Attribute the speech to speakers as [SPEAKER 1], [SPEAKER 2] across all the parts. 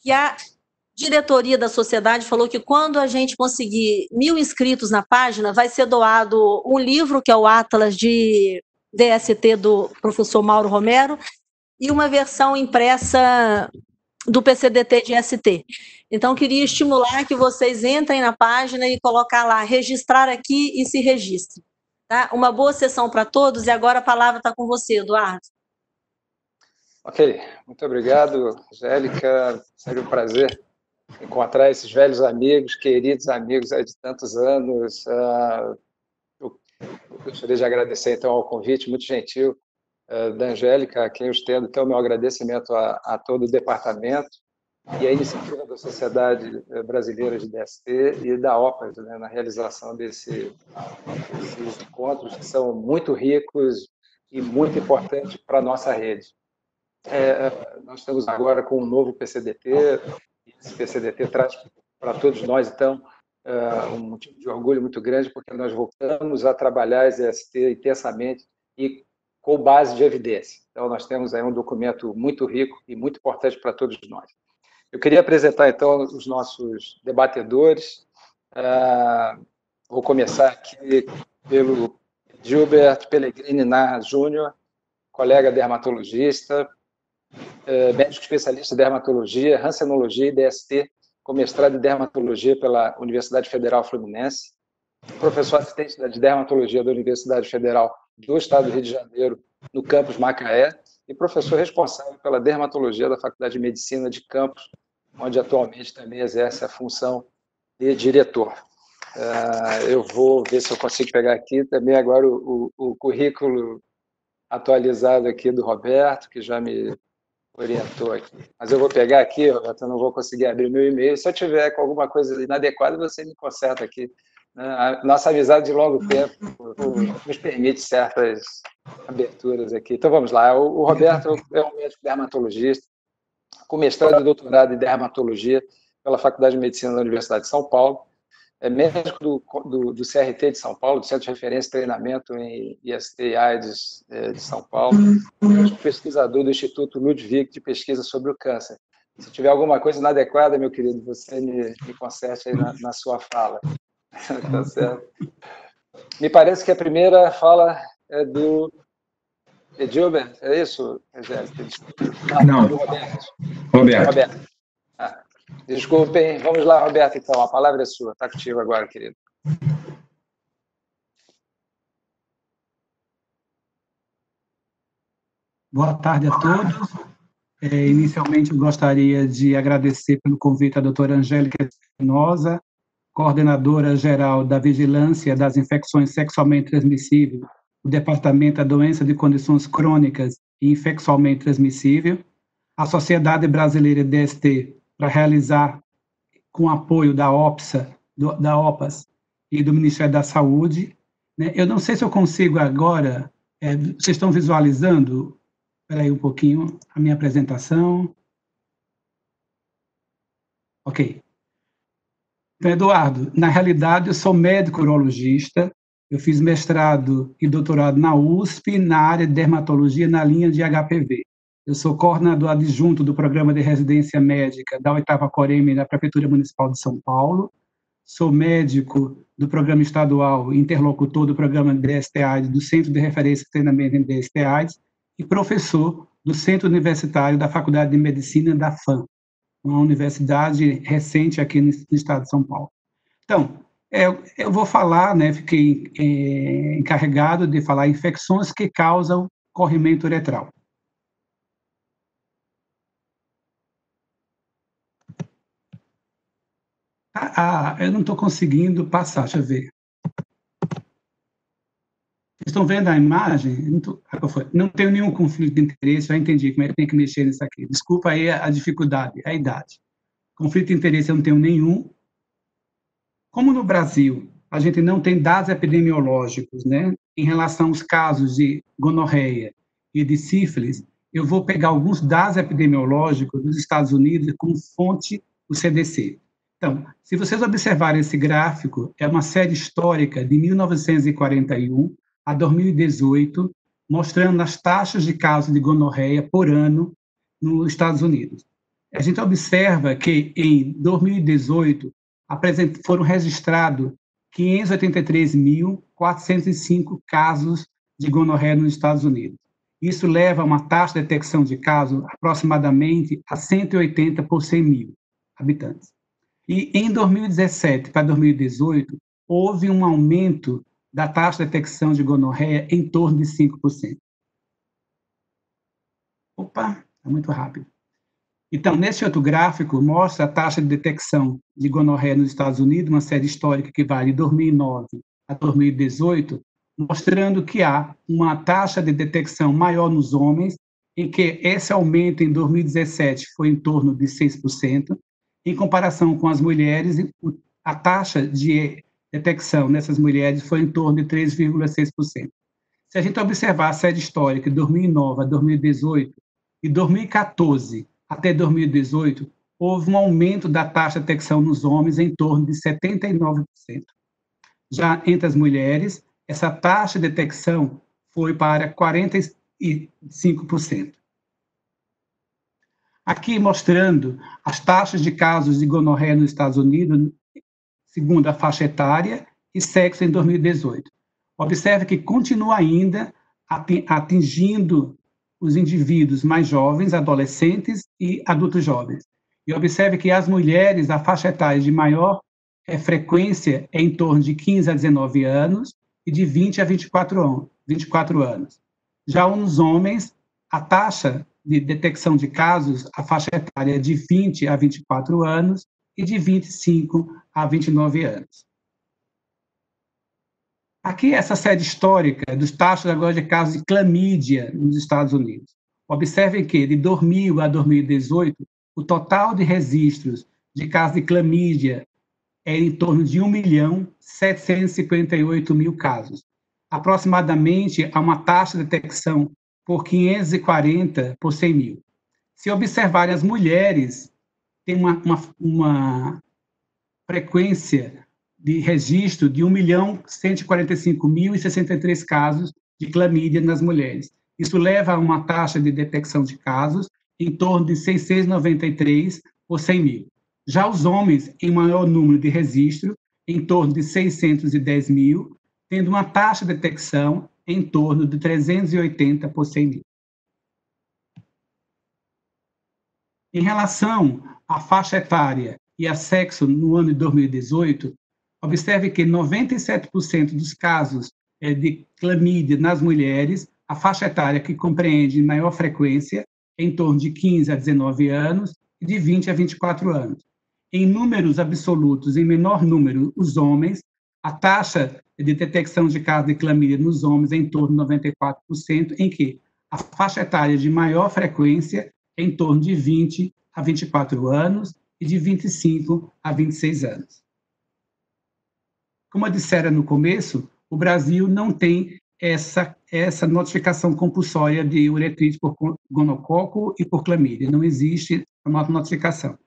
[SPEAKER 1] que a diretoria da sociedade falou que quando a gente conseguir mil inscritos na página, vai ser doado um livro, que é o Atlas de DST do professor Mauro Romero, e uma versão impressa do PCDT de ST. Então, queria estimular que vocês entrem na página e colocar lá, registrar aqui e se registre. Tá? Uma boa sessão para todos, e agora a palavra está com você, Eduardo.
[SPEAKER 2] Ok, muito obrigado, Angélica. Seria um prazer encontrar esses velhos amigos, queridos amigos de tantos anos. Ah, eu gostaria de agradecer, então, ao convite muito gentil ah, da Angélica, a quem eu estendo, então, meu agradecimento a, a todo o departamento e a iniciativa da Sociedade Brasileira de DST e da OPAS né, na realização desse, desses encontros que são muito ricos e muito importantes para a nossa rede. É, nós estamos agora com um novo PCDT, esse PCDT traz para todos nós, então, é, um motivo de orgulho muito grande, porque nós voltamos a trabalhar as EST intensamente e com base de evidência. Então, nós temos aí um documento muito rico e muito importante para todos nós. Eu queria apresentar, então, os nossos debatedores. Uh, vou começar aqui pelo Gilbert Pellegrini Narra Júnior, colega dermatologista, uh, médico especialista em dermatologia, rancenologia e DST, com mestrado em dermatologia pela Universidade Federal Fluminense, professor assistente de dermatologia da Universidade Federal do Estado do Rio de Janeiro, no campus Macaé, e professor responsável pela dermatologia da Faculdade de Medicina de Campos, onde atualmente também exerce a função de diretor. Uh, eu vou ver se eu consigo pegar aqui também agora o, o, o, currículo atualizado aqui do Roberto, que já me orientou aqui. Mas eu vou pegar aqui, Roberto, eu não vou conseguir abrir meu e-mail. Se eu tiver com alguma coisa inadequada, você me conserta aqui. A nossa amizade de longo tempo nos permite certas aberturas aqui. Então vamos lá. O Roberto é um médico dermatologista, com mestrado e doutorado em dermatologia pela Faculdade de Medicina da Universidade de São Paulo. É médico do, do, do CRT de São Paulo, do Centro de Referência e Treinamento em IST e AIDS é, de São Paulo. Pesquisador do Instituto Ludwig de Pesquisa sobre o Câncer. Se tiver alguma coisa inadequada, meu querido, você me, me conserte aí na, na sua fala. tá certo. Me parece que a primeira fala é do Edilber, é isso, Angélica?
[SPEAKER 3] Não, Roberto. Roberto.
[SPEAKER 2] Roberto. Desculpem, vamos lá, Roberto, então, a palavra é sua, está contigo agora, querido.
[SPEAKER 4] Boa tarde a todos. É, inicialmente, eu gostaria de agradecer pelo convite à doutora Angélica Espinosa, coordenadora geral da Vigilância das Infecções Sexualmente Transmissíveis, do Departamento da Doença de Condições Crônicas e Infeccialmente Transmissível, a Sociedade Brasileira DST, para realizar, com apoio da OPSA, do, da OPAS e do Ministério da Saúde. Né? Eu não sei se eu consigo agora, é, vocês estão visualizando, espera aí um pouquinho, a minha apresentação. Ok. Então, Eduardo, na realidade, eu sou médico urologista, eu fiz mestrado e doutorado na USP, na área de dermatologia, na linha de HPV. Eu sou coordenador adjunto do programa de residência médica da oitava Coreme da Prefeitura Municipal de São Paulo. Sou médico do programa estadual, interlocutor do programa DST-AIDS, do Centro de Referência e Treinamento em DST-AIDS, e professor do Centro Universitário da Faculdade de Medicina da FAM, uma universidade recente aqui no estado de São Paulo. Então, é, eu vou falar, né, fiquei é, encarregado de falar infecções que causam corrimento uretral. Ah, ah eu não estou conseguindo passar, deixa eu ver. Estão vendo a imagem? Não, tô, ah, não tenho nenhum conflito de interesse, já entendi como é que tem que mexer nisso aqui. Desculpa aí a dificuldade, a idade. Conflito de interesse eu não tenho nenhum. Como no Brasil a gente não tem dados epidemiológicos, né, em relação aos casos de gonorreia e de sífilis, eu vou pegar alguns dados epidemiológicos dos Estados Unidos como fonte o CDC. Então, se vocês observarem esse gráfico, é uma série histórica de 1941 a 2018, mostrando as taxas de casos de gonorreia por ano nos Estados Unidos. a gente observa que em 2018 foram registrados 583.405 casos de gonorreia nos Estados Unidos. Isso leva a uma taxa de detecção de casos aproximadamente a 180 por 100 mil habitantes. E em 2017 para 2018, houve um aumento da taxa de detecção de gonorreia em torno de 5%. Opa, é muito rápido. Então, nesse outro gráfico, mostra a taxa de detecção de gonorreia nos Estados Unidos, uma série histórica que vai de 2009 a 2018, mostrando que há uma taxa de detecção maior nos homens, em que esse aumento em 2017 foi em torno de 6%, em comparação com as mulheres, a taxa de detecção nessas mulheres foi em torno de 3,6%. Se a gente observar a série histórica de 2009 a 2018 e 2014 até 2018, houve um aumento da taxa de detecção nos homens em torno de 79%. Já entre as mulheres, essa taxa de detecção foi para 45%. Aqui mostrando as taxas de casos de gonorreia nos Estados Unidos, segundo a faixa etária e sexo em 2018. Observe que continua ainda atingindo os indivíduos mais jovens, adolescentes e adultos jovens. E observe que as mulheres, a faixa etária de maior é, frequência é em torno de 15 a 19 anos e de 20 a 24, 24 anos. Já nos homens, a taxa de detecção de casos, a faixa etária é de 20 a 24 anos e de 25 a 29 anos. Aqui, essa série histórica dos taxas agora de casos de clamídia nos Estados Unidos. Observem que, de 2000 a 2018, o total de registros de casos de clamídia é em torno de 1 milhão 758 mil casos. Aproximadamente há uma taxa de detecção por 540 por 100 mil. Se observarem as mulheres, tem uma, uma, uma frequência de registro de 1 milhão 145 mil e 63 casos de clamídia nas mulheres. Isso leva a uma taxa de detecção de casos em torno de 693 por 100 mil. Já os homens, em maior número de registro, em torno de 610 mil, tendo uma taxa de detecção em torno de 380 por 100 mil. Em relação à faixa etária e a sexo no ano de 2018, Observe que 97% dos casos é, de clamídia nas mulheres, a faixa etária que compreende maior frequência, em torno de 15 a 19 anos, e de 20 a 24 anos. Em números absolutos, em menor número, os homens, a taxa de detecção de casos de clamídia nos homens é em torno de 94%, em que a faixa etária de maior frequência é em torno de 20 a 24 anos e de 25 a 26 anos. Como eu dissera no começo, o Brasil não tem essa, essa notificação compulsória de uretrite por gonococo e por clamídia. Não existe uma notificação.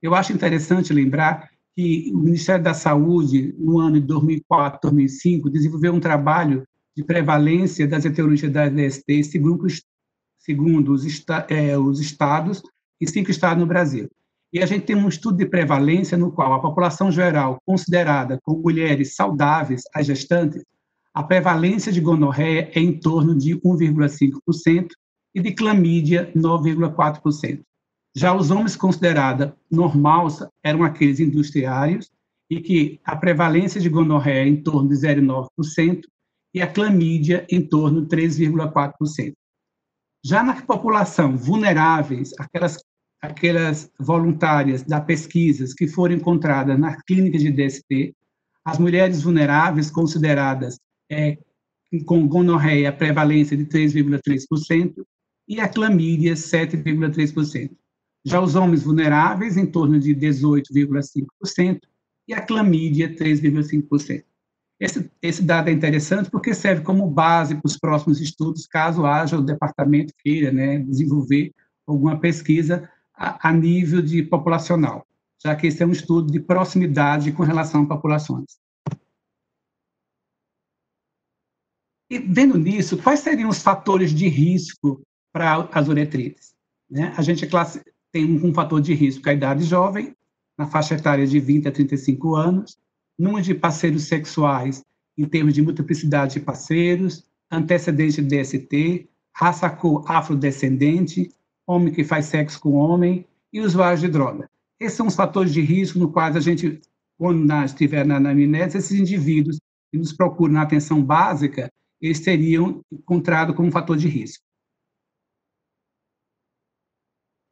[SPEAKER 4] Eu acho interessante lembrar que o Ministério da Saúde, no ano de 2004, 2005, desenvolveu um trabalho de prevalência das etiologias da DST, segundo, segundo os, é, os estados e cinco estados no Brasil. E a gente tem um estudo de prevalência no qual a população geral, considerada como mulheres saudáveis, as gestantes, a prevalência de gonorreia é em torno de 1,5% e de clamídia 9,4%. Já os homens considerados normais eram aqueles industriários e que a prevalência de gonorreia é em torno de 0,9% e a clamídia em torno de 3,4%. Já na população vulneráveis, aquelas aquelas voluntárias da pesquisa que foram encontradas na clínica de DST, as mulheres vulneráveis consideradas é, com gonorreia prevalência de 3,3% e a clamídia 7,3%. Já os homens vulneráveis em torno de 18,5% e a clamídia 3,5%. Esse, esse dado é interessante porque serve como base para os próximos estudos, caso haja o departamento queira né, desenvolver alguma pesquisa a, nível de populacional, já que esse é um estudo de proximidade com relação a populações. E vendo nisso, quais seriam os fatores de risco para as uretrites? Né? A gente classe, tem um, fator de risco a idade jovem, na faixa etária de 20 a 35 anos, número de parceiros sexuais em termos de multiplicidade de parceiros, antecedente de DST, raça cor afrodescendente, homem que faz sexo com homem e usuário de droga. Esses são os fatores de risco no quais a gente, quando estiver na anamnese, esses indivíduos que nos procuram na atenção básica, eles seriam encontrados como um fator de risco.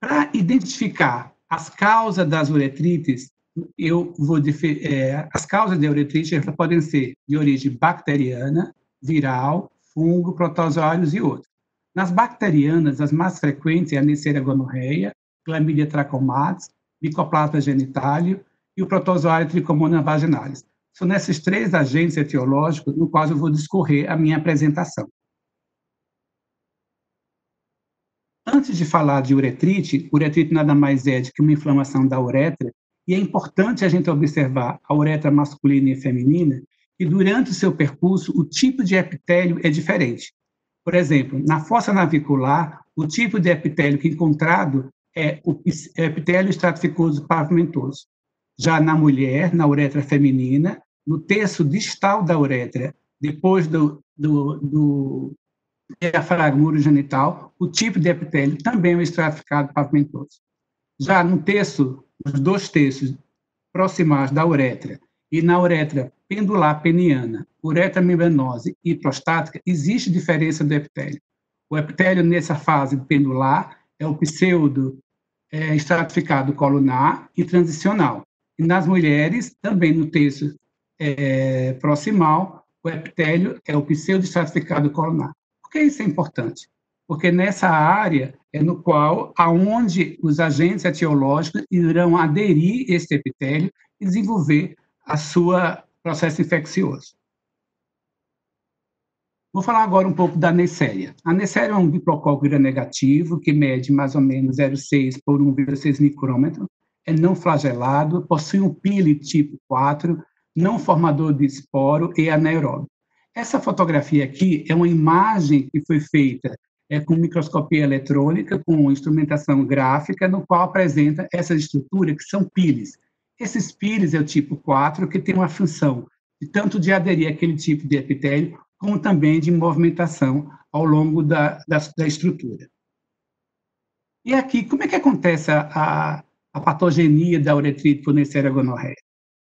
[SPEAKER 4] Para identificar as causas das uretrites, eu vou é, as causas da uretrite podem ser de origem bacteriana, viral, fungo, protozoários e outros. Nas bacterianas, as mais frequentes é a Neisseria gonorreia, Chlamydia trachomatis, Mycoplasma genitálio e o protozoário Trichomonas vaginalis. São nesses três agentes etiológicos no quais eu vou discorrer a minha apresentação. Antes de falar de uretrite, uretrite nada mais é do que uma inflamação da uretra, e é importante a gente observar a uretra masculina e feminina, e durante o seu percurso, o tipo de epitélio é diferente. Por exemplo, na fossa navicular, o tipo de epitélio que é encontrado é o epitélio estratificoso pavimentoso. Já na mulher, na uretra feminina, no terço distal da uretra, depois do, do, do diafragma urogenital, o tipo de epitélio também é o estratificado pavimentoso. Já no terço, nos dois terços proximais da uretra e na uretra pendular peniana, uretra membranose e prostática, existe diferença do epitélio. O epitélio nessa fase pendular é o pseudo é, estratificado colunar e transicional. E nas mulheres, também no terço é, proximal, o epitélio é o pseudo-estratificado colunar. Por que isso é importante? Porque nessa área é no qual, aonde os agentes etiológicos irão aderir esse epitélio e desenvolver a sua processo infeccioso. Vou falar agora um pouco da Neisseria. A Neisseria é um diplocol negativo que mede mais ou menos 0,6 por 1,6 micrômetro, é não flagelado, possui um pile tipo 4, não formador de esporo e anaeróbio. Essa fotografia aqui é uma imagem que foi feita é, com microscopia eletrônica, com instrumentação gráfica, no qual apresenta essas estruturas que são piles. Esses piles é o tipo 4, que tem uma função de tanto de aderir àquele tipo de epitélio, como também de movimentação ao longo da, da, da estrutura. E aqui, como é que acontece a, a patogenia da uretrite por gonorreia?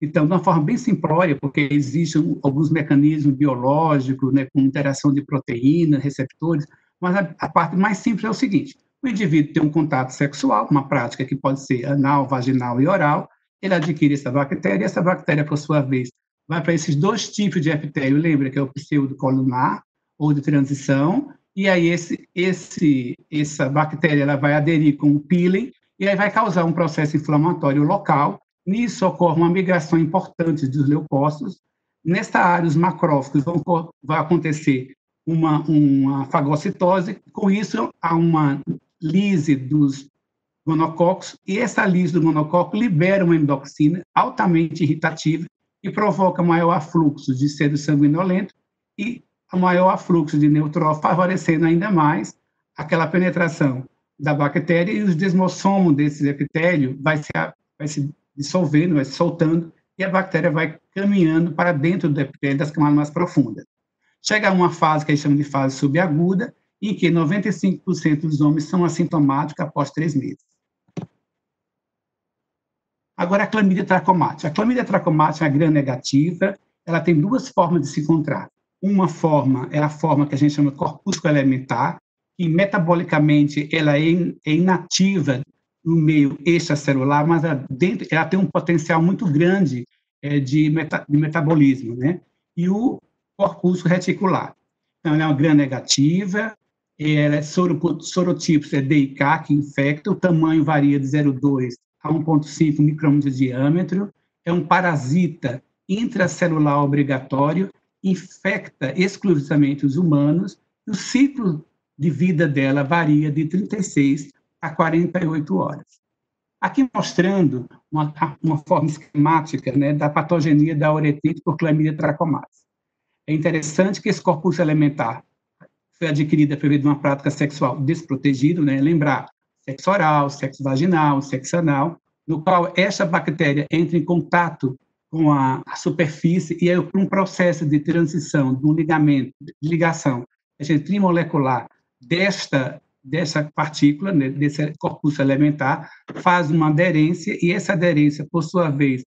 [SPEAKER 4] Então, de uma forma bem simplória, porque existem alguns mecanismos biológicos, né, com interação de proteínas, receptores, mas a, a, parte mais simples é o seguinte: o indivíduo tem um contato sexual, uma prática que pode ser anal, vaginal e oral, ele adquire essa bactéria, e essa bactéria, por sua vez, vai para esses dois tipos de epitélio, lembra que é o pseudocolunar ou de transição, e aí esse, esse, essa bactéria ela vai aderir com o peeling, e aí vai causar um processo inflamatório local, Nisso ocorre uma migração importante dos leucócitos. Nesta área, os macrófagos vão vai acontecer uma, uma fagocitose. Com isso, há uma lise dos monococos, e essa lise do monococo libera uma endoxina altamente irritativa e provoca maior afluxo de sede sanguinolento e maior afluxo de neutrófilo, favorecendo ainda mais aquela penetração da bactéria e os desmossomos desse epitélio vai se, vai se dissolvendo, vai se soltando, e a bactéria vai caminhando para dentro do epitélio das camadas mais profundas. Chega a uma fase que a gente chama de fase subaguda, em que 95% dos homens são assintomáticos após três meses. Agora, a clamídia trachomática. A clamídia trachomática é gram negativa, ela tem duas formas de se encontrar. Uma forma é a forma que a gente chama de corpúsculo elementar, que metabolicamente ela é, é inativa no meio extracelular, mas dentro, ela tem um potencial muito grande é, de, meta, de, metabolismo, né? E o corpúsculo reticular. Então, ela é uma gram negativa, ela é sorotipos é DIK, que infecta, o tamanho varia de 0,2 a 1,5 micrômetros de diâmetro, é um parasita intracelular obrigatório, infecta exclusivamente os humanos, e o ciclo de vida dela varia de 36 a 48 horas. Aqui mostrando uma, uma forma esquemática né, da patogenia da uretrite por clamídia trachomatis. É interessante que esse corpus elementar foi adquirido através de uma prática sexual desprotegida, né? lembrar, sexo oral, sexo vaginal, sexo anal, no qual essa bactéria entra em contato com a, a superfície e é um processo de transição de um ligamento, de ligação trimolecular desta dessa partícula, né, desse corpúsculo elementar, faz uma aderência e essa aderência, por sua vez,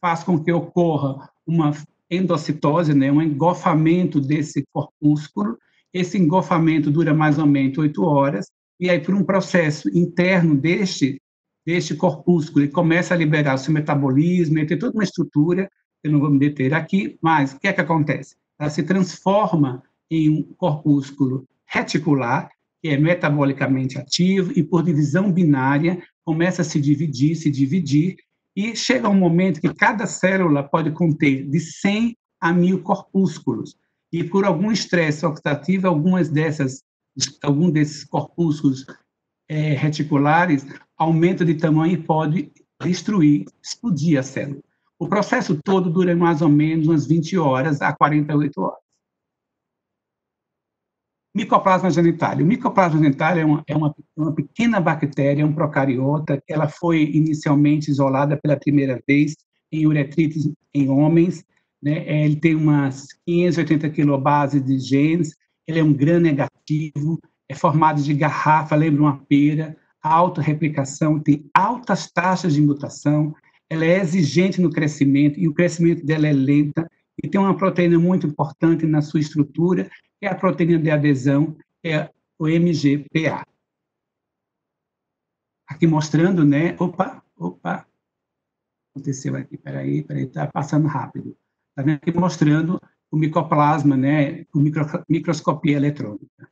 [SPEAKER 4] faz com que ocorra uma endocitose, né, um engolfamento desse corpúsculo. Esse engolfamento dura mais ou menos oito horas e aí por um processo interno deste deste corpúsculo ele começa a liberar o seu metabolismo, ele tem toda uma estrutura, eu não vou me deter aqui, mas o que é que acontece? Ela se transforma em um corpúsculo reticular, que é metabolicamente ativo, e por divisão binária começa a se dividir, se dividir, e chega um momento que cada célula pode conter de 100 a 1000 corpúsculos. E por algum estresse oxidativo, algumas dessas, algum desses corpúsculos é, reticulares aumenta de tamanho e pode destruir, explodir a célula. O processo todo dura mais ou menos umas 20 horas a 48 horas. Micoplasma genitália. O micoplasma genitália é uma, é uma, uma pequena bactéria, um procariota. Ela foi inicialmente isolada pela primeira vez em uretrites em homens. Né? Ele tem umas 580 kilobases de genes. Ele é um gram negativo, é formado de garrafa, lembra uma pera, alta replicação, tem altas taxas de mutação, ela é exigente no crescimento, e o crescimento dela é lenta, e tem uma proteína muito importante na sua estrutura, é a proteína de adesão, é o MGPA. Aqui mostrando, né? Opa, opa. Aconteceu aqui, peraí, peraí, está passando rápido. Está vendo aqui mostrando o micoplasma, né? Com micro, microscopia eletrônica.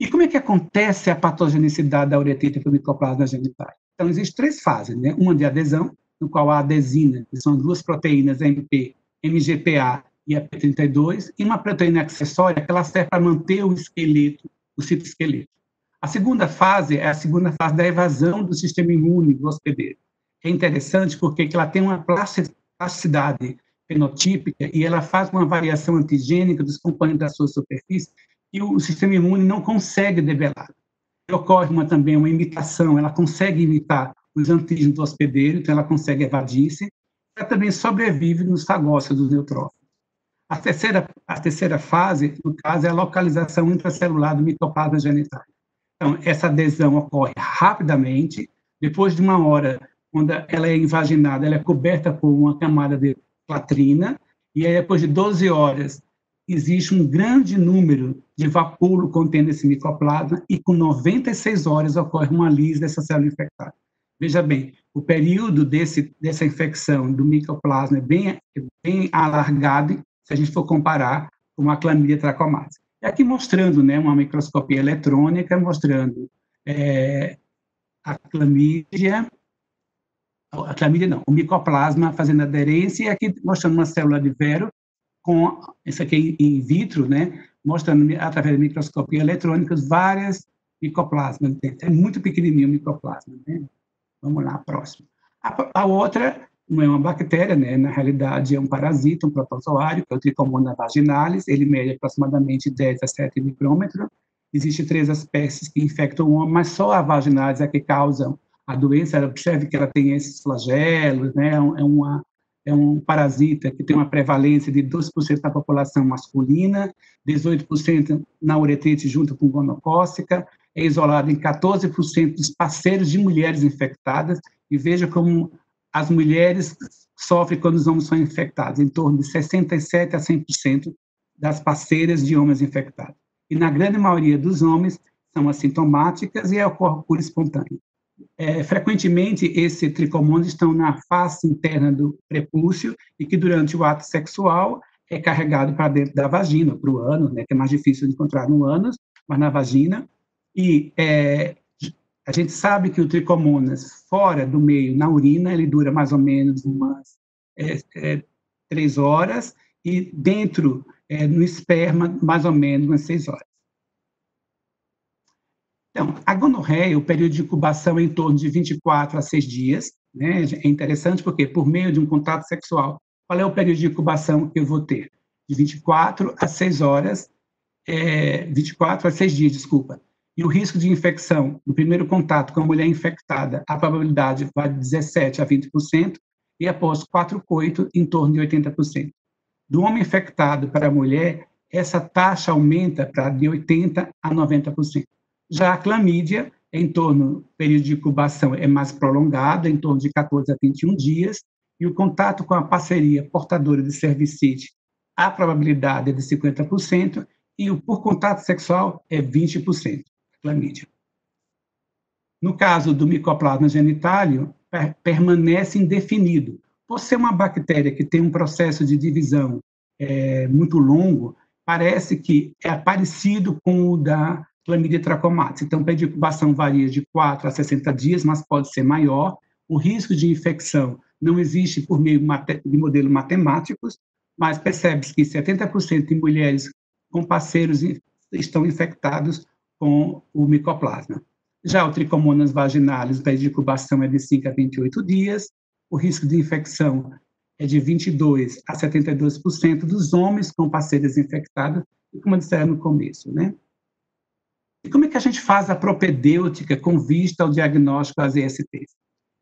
[SPEAKER 4] E como é que acontece a patogenicidade da uretite por micoplasma genital? Então, existem três fases, né? Uma de adesão, no qual a adesina, que são duas proteínas MP, MGPA e a P32, e uma proteína acessória que ela serve para manter o esqueleto, o citoesqueleto. A segunda fase é a segunda fase da evasão do sistema imune do hospedeiro. É interessante porque ela tem uma plasticidade fenotípica e ela faz uma variação antigênica dos componentes da sua superfície e o sistema imune não consegue debelar. Ocorre uma, também uma imitação, ela consegue imitar os antígenos do hospedeiro, então ela consegue evadir-se, ela também sobrevive nos fagócitos dos neutrófilos. A terceira, a terceira fase, no caso, é a localização intracelular do micoplasma genital. Então, essa adesão ocorre rapidamente, depois de uma hora, quando ela é invaginada, ela é coberta por uma camada de platrina, e aí, depois de 12 horas, existe um grande número de vapor contendo esse micoplasma, e com 96 horas ocorre uma lise dessa célula infectada. Veja bem, o período desse, dessa infecção do micoplasma é bem, é bem alargado se a gente for comparar com a clamídia trachomatis. E aqui mostrando né, uma microscopia eletrônica, mostrando é, a clamídia, a clamídia não, o micoplasma fazendo aderência, e aqui mostrando uma célula de vero, com, isso aqui in vitro, né, mostrando através da microscopia eletrônica várias micoplasmas. É muito pequenininho o micoplasma. Né? Vamos lá, próximo. A, a outra não é uma bactéria, né? Na realidade, é um parasita, um protozoário, que é o Trichomonas vaginalis. Ele mede aproximadamente 10 a 7 micrômetros. Existem três espécies que infectam o homem, mas só a vaginalis é que causa a doença. Observe que ela tem esses flagelos, né? É, uma, é um parasita que tem uma prevalência de 12% da população masculina, 18% na uretrite junto com gonocócica, é isolado em 14% dos parceiros de mulheres infectadas, e veja como as mulheres sofrem quando os homens são infectados, em torno de 67% a 100% das parceiras de homens infectados. E na grande maioria dos homens são assintomáticas e ocorre por espontâneo. É, frequentemente, esses tricomônios estão na face interna do prepúcio e que durante o ato sexual é carregado para dentro da vagina, para o ânus, né, que é mais difícil de encontrar no ânus, mas na vagina, e é, a gente sabe que o tricomonas fora do meio, na urina, ele dura mais ou menos umas é, é, três horas, e dentro, é, no esperma, mais ou menos umas seis horas. Então, a gonorreia, o período de incubação é em torno de 24 a 6 dias. Né? É interessante porque, por meio de um contato sexual, qual é o período de incubação que eu vou ter? De 24 a 6 horas, é, 24 a 6 dias, desculpa. E o risco de infecção, no primeiro contato com a mulher infectada, a probabilidade vai de 17% a 20%, e após quatro coitos, em torno de 80%. Do homem infectado para a mulher, essa taxa aumenta para de 80% a 90%. Já a clamídia, em torno, período de incubação é mais prolongado, em torno de 14 a 21 dias, e o contato com a parceria portadora de cervicite, a probabilidade é de 50%, e o por contato sexual é 20%, clamídia. No caso do micoplasma genitário, permanece indefinido. Por ser uma bactéria que tem um processo de divisão é, muito longo, parece que é parecido com o da clamídia trachomatis. Então, a incubação varia de 4 a 60 dias, mas pode ser maior. O risco de infecção não existe por meio de modelos matemáticos, mas percebe-se que 70% de mulheres com parceiros estão infectados com o micoplasma. Já o tricomonas vaginalis, o período de incubação é de 5 a 28 dias, o risco de infecção é de 22 a 72% dos homens com parceiros infectados, como eu disse no começo, né? E como é que a gente faz a propedêutica com vista ao diagnóstico das ESTs?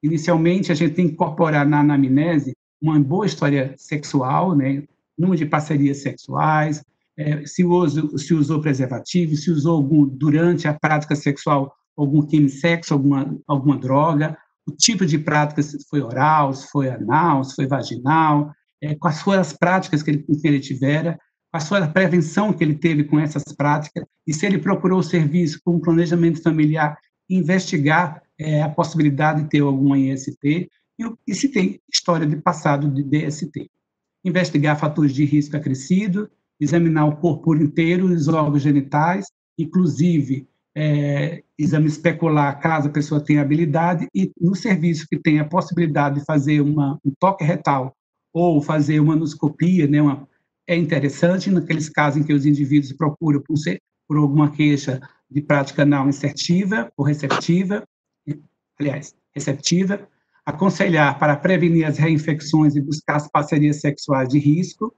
[SPEAKER 4] Inicialmente, a gente tem que incorporar na anamnese uma boa história sexual, né? número de parcerias sexuais, é, se, uso, se usou preservativo, se usou algum, durante a prática sexual algum quimissexo, alguma, alguma droga, o tipo de prática, se foi oral, se foi anal, se foi vaginal, é, quais foram as práticas que ele, que ele tivera, quais foram a prevenção que ele teve com essas práticas, e se ele procurou o serviço com planejamento familiar, investigar é, a possibilidade de ter alguma IST, e, e se tem história de passado de DST. Investigar fatores de risco acrescido, examinar o corpo inteiro, os órgãos genitais, inclusive é, exame especular caso a pessoa tenha habilidade, e no serviço que tem a possibilidade de fazer uma, um toque retal ou fazer uma anoscopia, né, uma, é interessante naqueles casos em que os indivíduos procuram por, ser, por alguma queixa de prática anal insertiva ou receptiva, aliás, receptiva, aconselhar para prevenir as reinfecções e buscar as parcerias sexuais de risco,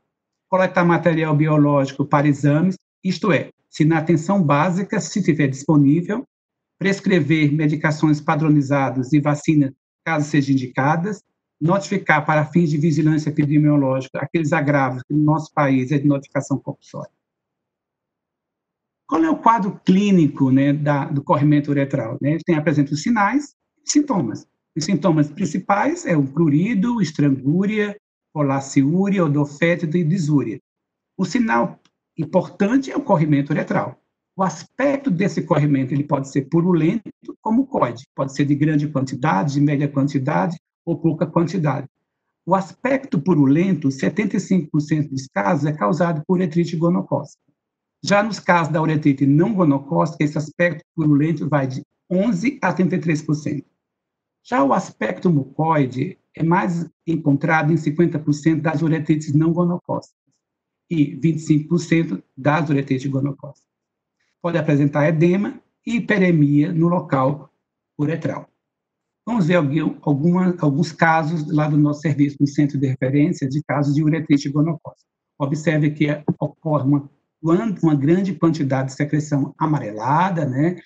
[SPEAKER 4] coletar material biológico para exames, isto é, se na atenção básica, se tiver disponível, prescrever medicações padronizadas e vacinas, caso sejam indicadas, notificar para fins de vigilância epidemiológica aqueles agravos que no nosso país é de notificação compulsória. Qual é o quadro clínico né, da, do corrimento uretral? Né? Ele tem, apresenta os sinais sintomas. Os sintomas principais é o prurido, estrangúria, polaciúria, odofétida e disúria. O sinal importante é o corrimento uretral. O aspecto desse corrimento ele pode ser purulento como coide, pode ser de grande quantidade, de média quantidade ou pouca quantidade. O aspecto purulento, 75% dos casos, é causado por uretrite gonocócica. Já nos casos da uretrite não gonocócica, esse aspecto purulento vai de 11 a 33%. Já o aspecto mucoide é mais encontrado em 50% das uretrites não gonocócicas e 25% das uretrites gonocócicas. Pode apresentar edema e hiperemia no local uretral. Vamos ver alguma, alguns casos lá do nosso serviço no centro de referência de casos de uretrite gonocócica. Observe que ocorre uma, uma grande quantidade de secreção amarelada, né,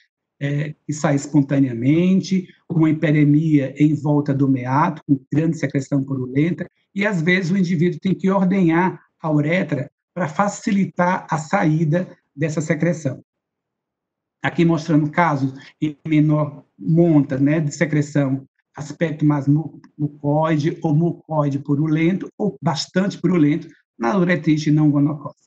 [SPEAKER 4] é, que sai espontaneamente, uma hiperemia em volta do meato, com grande secreção purulenta, e às vezes o indivíduo tem que ordenhar a uretra para facilitar a saída dessa secreção. Aqui mostrando casos em menor monta né, de secreção, aspecto mais mucoide ou mucoide purulento ou bastante purulento na uretrite não gonocócica.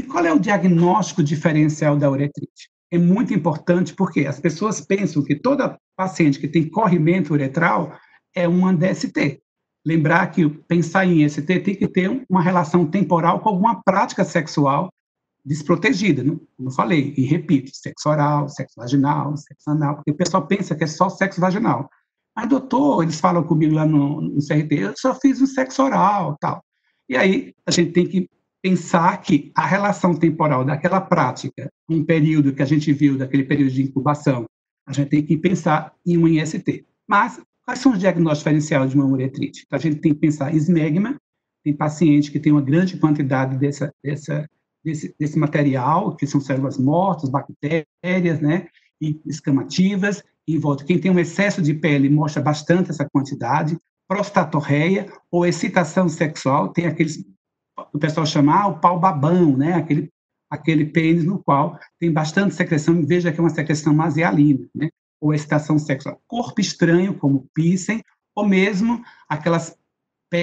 [SPEAKER 4] E qual é o diagnóstico diferencial da uretrite? É muito importante porque as pessoas pensam que toda paciente que tem corrimento uretral é uma DST. Lembrar que pensar em ST tem que ter uma relação temporal com alguma prática sexual desprotegida, né? como eu falei, e repito, sexo oral, sexo vaginal, sexo anal, porque o pessoal pensa que é só sexo vaginal. Mas, doutor, eles falam comigo lá no, no CRT, eu só fiz um sexo oral, tal. E aí, a gente tem que pensar que a relação temporal daquela prática, um período que a gente viu, daquele período de incubação, a gente tem que pensar em um IST. Mas, quais são os diagnósticos diferenciais de uma uretrite? Então, a gente tem que pensar em esmegma, tem paciente que tem uma grande quantidade dessa, dessa, desse, desse material, que são células mortas, bactérias, né, e escamativas, em volta. Quem tem um excesso de pele mostra bastante essa quantidade, prostatorreia ou excitação sexual, tem aqueles, o pessoal chama ah, o pau babão, né, aquele, aquele pênis no qual tem bastante secreção, veja que é uma secreção masealina, né, ou excitação sexual. Corpo estranho, como pissem, ou mesmo aquelas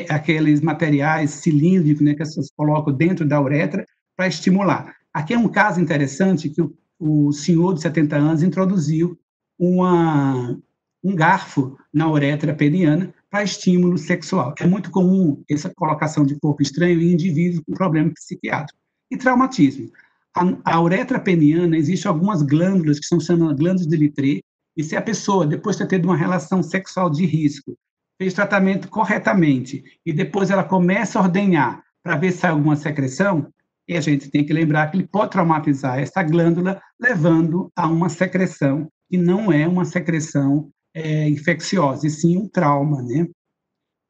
[SPEAKER 4] aqueles materiais cilíndricos né, que as pessoas colocam dentro da uretra para estimular. Aqui é um caso interessante que o, o senhor de 70 anos introduziu uma, um garfo na uretra peniana para estímulo sexual. É muito comum essa colocação de corpo estranho em indivíduos com problema psiquiátrico. E traumatismo. A, a uretra peniana, existem algumas glândulas que são chamadas glândulas de Littré, e se a pessoa, depois de ter tido uma relação sexual de risco, fez tratamento corretamente, e depois ela começa a ordenhar para ver se há alguma secreção, e a gente tem que lembrar que ele pode traumatizar essa glândula, levando a uma secreção que não é uma secreção é, infecciosa, e sim um trauma, né?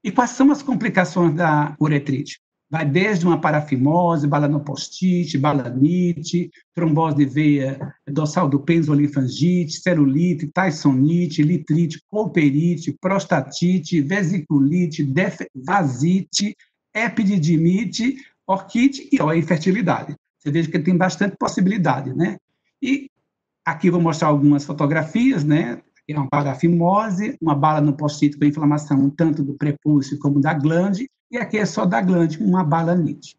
[SPEAKER 4] E quais são as complicações da uretrite? Vai desde uma parafimose, balanopostite, balanite, trombose de veia dorsal do pênis, olinfangite, celulite, taissonite, litrite, colperite, prostatite, vesiculite, vasite, epididimite, orquite e ó, infertilidade. Você veja que tem bastante possibilidade, né? E aqui vou mostrar algumas fotografias, né? É uma parafimose, uma bala no postite com inflamação tanto do prepúcio como da glande, e aqui é só da glande, uma bala nítida.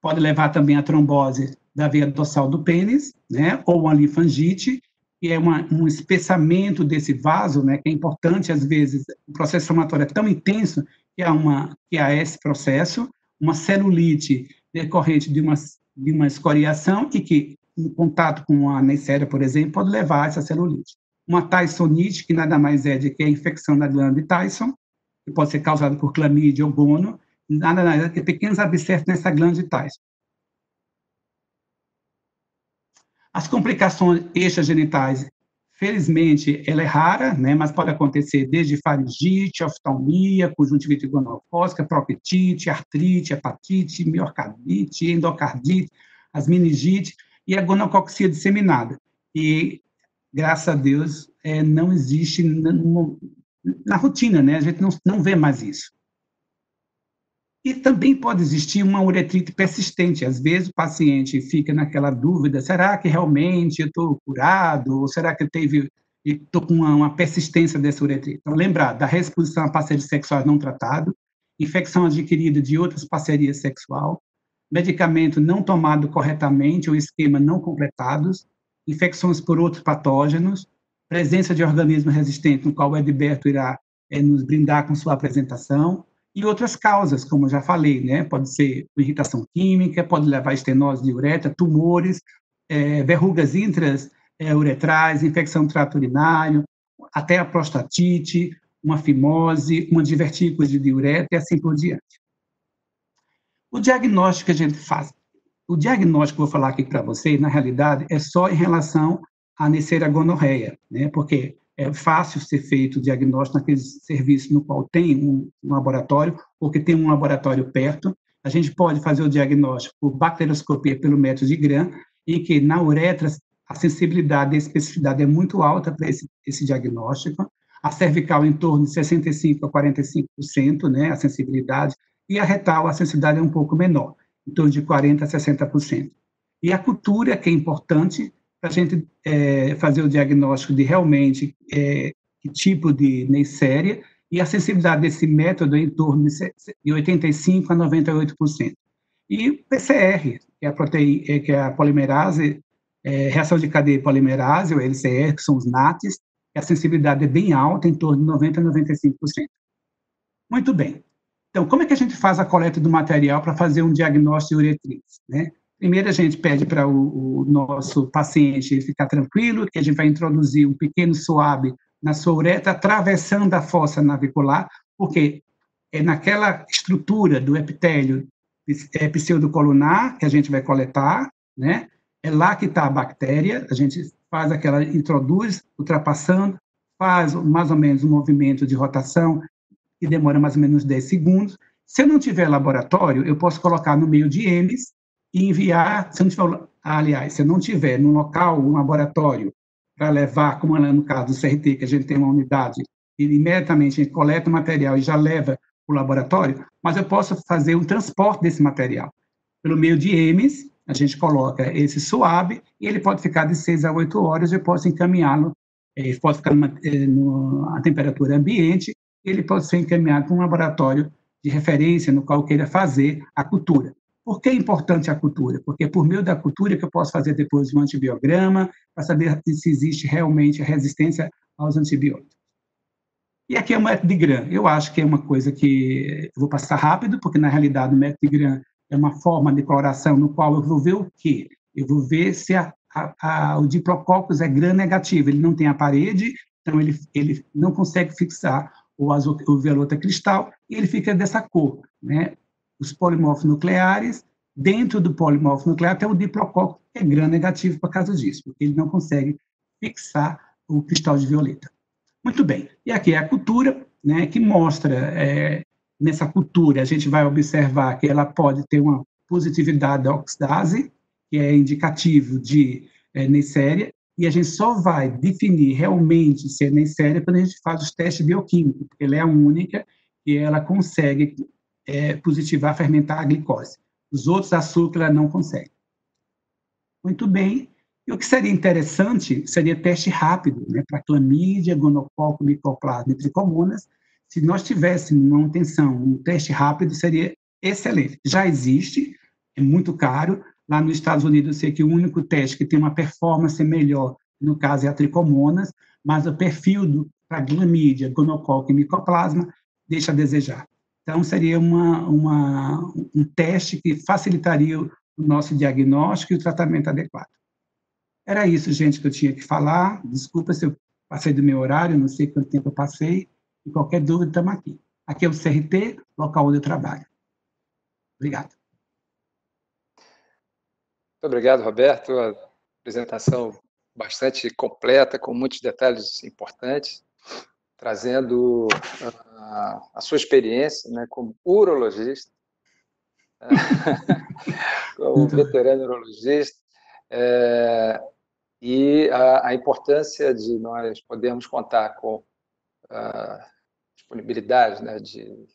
[SPEAKER 4] Pode levar também a trombose da veia dorsal do pênis, né, ou uma linfangite, que é uma, um espessamento desse vaso, né, que é importante, às vezes, o processo inflamatório é tão intenso que há, uma, que há esse processo, uma celulite decorrente de uma, de uma escoriação e que, em contato com a neisseria, por exemplo, pode levar a essa celulite. Uma Tysonite, que nada mais é do que a infecção da glândula Tyson, que pode ser causado por clamídia ou gono, nada mais é que pequenos abscessos nessa glândula de Tyson. As complicações extragenitais, felizmente, ela é rara, né, mas pode acontecer desde faringite, oftalmia, conjuntivite gonocócica, proctite, artrite, hepatite, miocardite, endocardite, as meningite e a gonococcia disseminada. E, graças a Deus, é, não existe na rotina, né? A gente não, não vê mais isso. E também pode existir uma uretrite persistente. Às vezes o paciente fica naquela dúvida: será que realmente eu estou curado? Ou será que eu teve estou com uma, uma, persistência dessa uretrite? Então, lembrar da reexposição a parceiros sexuais não tratados, infecção adquirida de outras parcerias sexual, medicamento não tomado corretamente ou esquema não completados, infecções por outros patógenos, presença de organismo resistente, no qual o Edberto irá é, nos brindar com sua apresentação, e outras causas, como já falei, né? Pode ser irritação química, pode levar a estenose de uretra, tumores, é, verrugas intrauretrais, é, infecção trato urinário, até a prostatite, uma fimose, uma divertícula de uretra e assim por diante. O diagnóstico que a gente faz, o diagnóstico que eu vou falar aqui para vocês, na realidade, é só em relação a Neisseria gonorreia, né? Porque é fácil ser feito o diagnóstico naquele serviço no qual tem um, um laboratório, ou que tem um laboratório perto. A gente pode fazer o diagnóstico por bacterioscopia pelo método de Gram, em que na uretra a sensibilidade e a especificidade é muito alta para esse, esse diagnóstico. A cervical em torno de 65% a 45%, né, a sensibilidade, e a retal a sensibilidade é um pouco menor, em torno de 40% a 60%. E a cultura, que é importante, para a gente é, fazer o diagnóstico de realmente é, que tipo de neisseria, e a sensibilidade desse método é em torno de 85% a 98%. E o PCR, que é a, proteína, é, que é a polimerase, é, reação de cadeia polimerase, o LCR, que são os NATs, a sensibilidade é bem alta, em torno de 90% a 95%. Muito bem. Então, como é que a gente faz a coleta do material para fazer um diagnóstico de uretrites? Né? Primeiro, a gente pede para o, o, nosso paciente ficar tranquilo, que a gente vai introduzir um pequeno suave na sua uretra, atravessando a fossa navicular, porque é naquela estrutura do epitélio é, pseudocolunar que a gente vai coletar, né? É lá que está a bactéria, a gente faz aquela, introduz, ultrapassando, faz mais ou menos um movimento de rotação que demora mais ou menos 10 segundos. Se eu não tiver laboratório, eu posso colocar no meio de M's e enviar, se não tiver, aliás, se não tiver no local um laboratório para levar, como é no caso do CRT, que a gente tem uma unidade, e imediatamente a gente coleta o material e já leva para o laboratório, mas eu posso fazer um transporte desse material. Pelo meio de EMS, a gente coloca esse suave e ele pode ficar de 6 a 8 horas, eu posso encaminhá-lo, ele eh, pode ficar numa, eh, temperatura ambiente, ele pode ser encaminhado para um laboratório de referência no qual queira fazer a cultura. Por que é importante a cultura? Porque é por meio da cultura que eu posso fazer depois um antibiograma para saber se existe realmente resistência aos antibióticos. E aqui é o método de Gram. Eu acho que é uma coisa que eu vou passar rápido, porque na realidade o método de Gram é uma forma de coloração no qual eu vou ver o quê? Eu vou ver se a, a, a, o diprococcus é gram negativo, ele não tem a parede, então ele, ele não consegue fixar o, azul, o violeta cristal, e ele fica dessa cor, né? Os polimorfos nucleares, dentro do polimorfo nuclear tem o diplococo, que é gram negativo por causa disso, porque ele não consegue fixar o cristal de violeta. Muito bem, e aqui é a cultura, né, que mostra, é, nessa cultura, a gente vai observar que ela pode ter uma positividade da oxidase, que é indicativo de é, Neisseria, e a gente só vai definir realmente se é Neisseria quando a gente faz os testes bioquímicos, porque ela é a única que ela consegue é, positivar, fermentar a glicose. Os outros açúcares ela não consegue. Muito bem. E o que seria interessante seria teste rápido, né, para clamídia, gonococo, micoplasma e tricomonas. Se nós tivéssemos uma manutenção, um teste rápido, seria excelente. Já existe, é muito caro. Lá nos Estados Unidos, eu sei que o único teste que tem uma performance melhor, no caso, é a tricomonas, mas o perfil para clamídia, gonococo e micoplasma deixa a desejar. Então, seria uma, uma, um teste que facilitaria o nosso diagnóstico e o tratamento adequado. Era isso, gente, que eu tinha que falar. Desculpa se eu passei do meu horário, não sei quanto tempo eu passei. E qualquer dúvida, estamos aqui. Aqui é o CRT, local onde eu trabalho. Obrigado.
[SPEAKER 2] Muito obrigado, Roberto. A apresentação bastante completa, com muitos detalhes importantes, trazendo a, a sua experiência né, como urologista, como veterano urologista, é, e a, a, importância de nós podermos contar com a disponibilidade né, de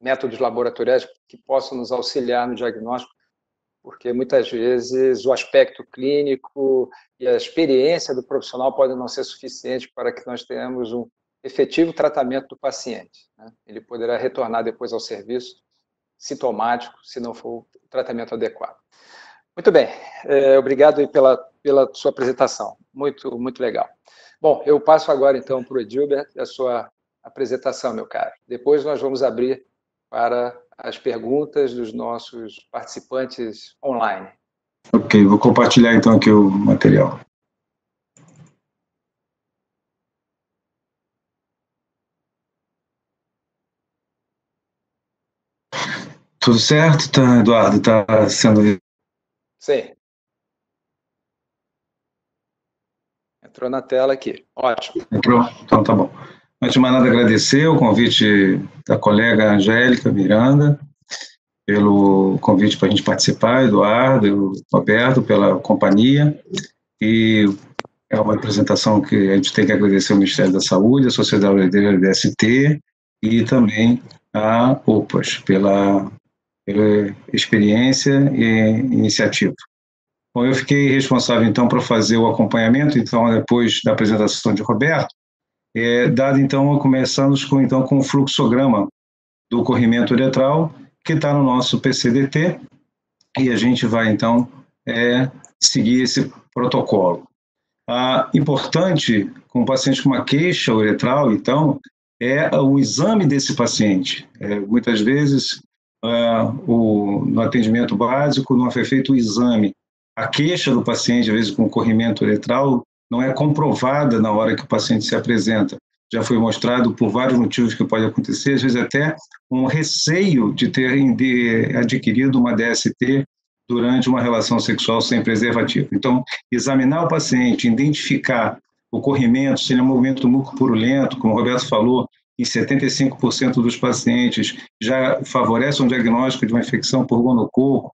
[SPEAKER 2] métodos laboratoriais que possam nos auxiliar no diagnóstico, porque muitas vezes o aspecto clínico e a experiência do profissional podem não ser suficientes para que nós tenhamos um efetivo tratamento do paciente. Né? Ele poderá retornar depois ao serviço sintomático, se não for o tratamento adequado. Muito bem, é, obrigado pela, pela sua apresentação, muito, muito legal. Bom, eu passo agora então para o Edilbert a sua apresentação, meu caro. Depois nós vamos abrir para as perguntas dos nossos participantes online.
[SPEAKER 3] Ok, vou compartilhar então aqui o material. Tudo certo, tá, Eduardo? Está sendo.
[SPEAKER 2] Sim. Entrou na tela aqui. Ótimo.
[SPEAKER 3] Entrou? Então tá bom. Antes de mais nada, agradecer o convite da colega Angélica Miranda, pelo convite para a gente participar, Eduardo Roberto, pela companhia. E é uma apresentação que a gente tem que agradecer ao Ministério da Saúde, a Sociedade Brasileira DST e também a UPAS pela pela experiência e iniciativa. Bom, eu fiquei responsável, então, para fazer o acompanhamento, então, depois da apresentação de Roberto, é, dado, então, começamos com, então, com o fluxograma do corrimento uretral, que está no nosso PCDT, e a gente vai, então, é, seguir esse protocolo. Ah, importante, com um paciente com uma queixa uretral, então, é o exame desse paciente. É, muitas vezes, uh, o, no atendimento básico não foi feito o exame. A queixa do paciente, às vezes com corrimento uretral, não é comprovada na hora que o paciente se apresenta. Já foi mostrado por vários motivos que pode acontecer, às vezes até um receio de ter adquirido uma DST durante uma relação sexual sem preservativo. Então, examinar o paciente, identificar o corrimento, se ele é um movimento mucopurulento, como o Roberto falou, em 75% dos pacientes já favorece um diagnóstico de uma infecção por gonococo,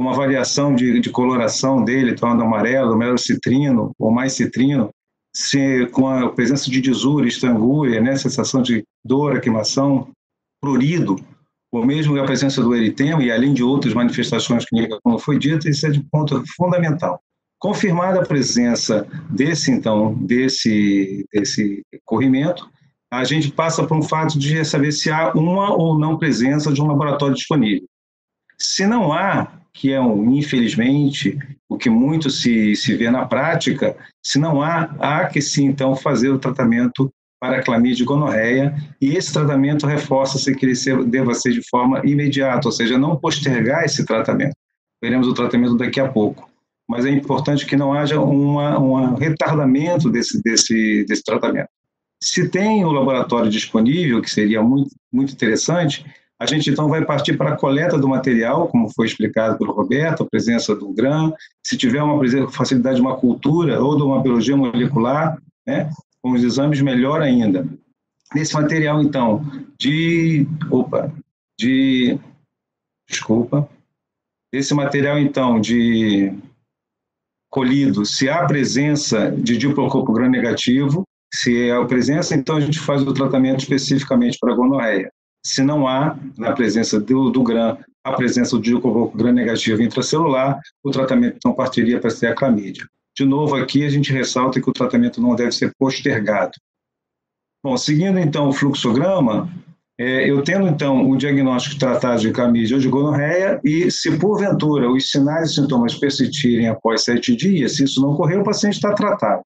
[SPEAKER 3] uma variação de, de coloração dele, tornando amarelo, mero citrino ou mais citrino, se, com a presença de disúria, estangúria, né, sensação de dor, queimação, prurido, ou mesmo a presença do eritema, e além de outras manifestações clínicas, como foi dito, isso é de ponto fundamental. Confirmada a presença desse, então, desse, desse corrimento, a gente passa por um fato de saber se há uma ou não presença de um laboratório disponível. Se não há, que é, um, infelizmente, o que muito se, se vê na prática, se não há, há que sim, então, fazer o tratamento para clamídia e gonorreia, e esse tratamento reforça-se que ele deva ser de forma imediata, ou seja, não postergar esse tratamento. Veremos o tratamento daqui a pouco. Mas é importante que não haja uma, um retardamento desse, desse, desse tratamento. Se tem o laboratório disponível, que seria muito, muito interessante, a gente então vai partir para a coleta do material, como foi explicado pelo Roberto, a presença do GRAM, se tiver uma facilidade de uma cultura ou de uma biologia molecular, né, com os exames, melhor ainda. Nesse material, então, de. Opa! De. Desculpa. Esse material, então, de colhido, se há presença de diplocopo gram negativo, se há presença, então a gente faz o tratamento especificamente para gonorreia. Se não há, na presença do, do GRAM, a presença do diclococo gram negativo intracelular, o tratamento então partiria para ser a clamídia. De novo, aqui a gente ressalta que o tratamento não deve ser postergado. Bom, seguindo então o fluxograma, é, eu tendo então o diagnóstico tratado de clamídia ou de gonorreia e se porventura os sinais e sintomas persistirem após sete dias, se isso não ocorrer, o paciente está tratado.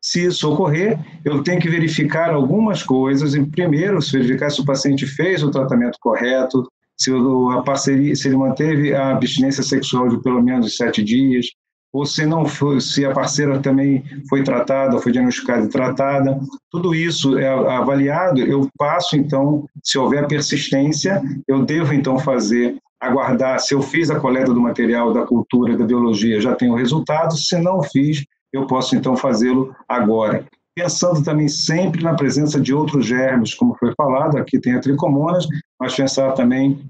[SPEAKER 3] Se isso ocorrer, eu tenho que verificar algumas coisas. Em primeiro, se verificar se o paciente fez o tratamento correto, se a parceria, se ele manteve a abstinência sexual de pelo menos sete dias, ou se não foi, se a parceira também foi tratada, foi diagnosticada e tratada. Tudo isso é avaliado. Eu passo então, se houver persistência, eu devo então fazer aguardar se eu fiz a coleta do material da cultura da biologia, já tenho o resultado. Se não fiz, eu posso então fazê-lo agora. Pensando também sempre na presença de outros germes, como foi falado, aqui tem a tricomonas, mas pensar também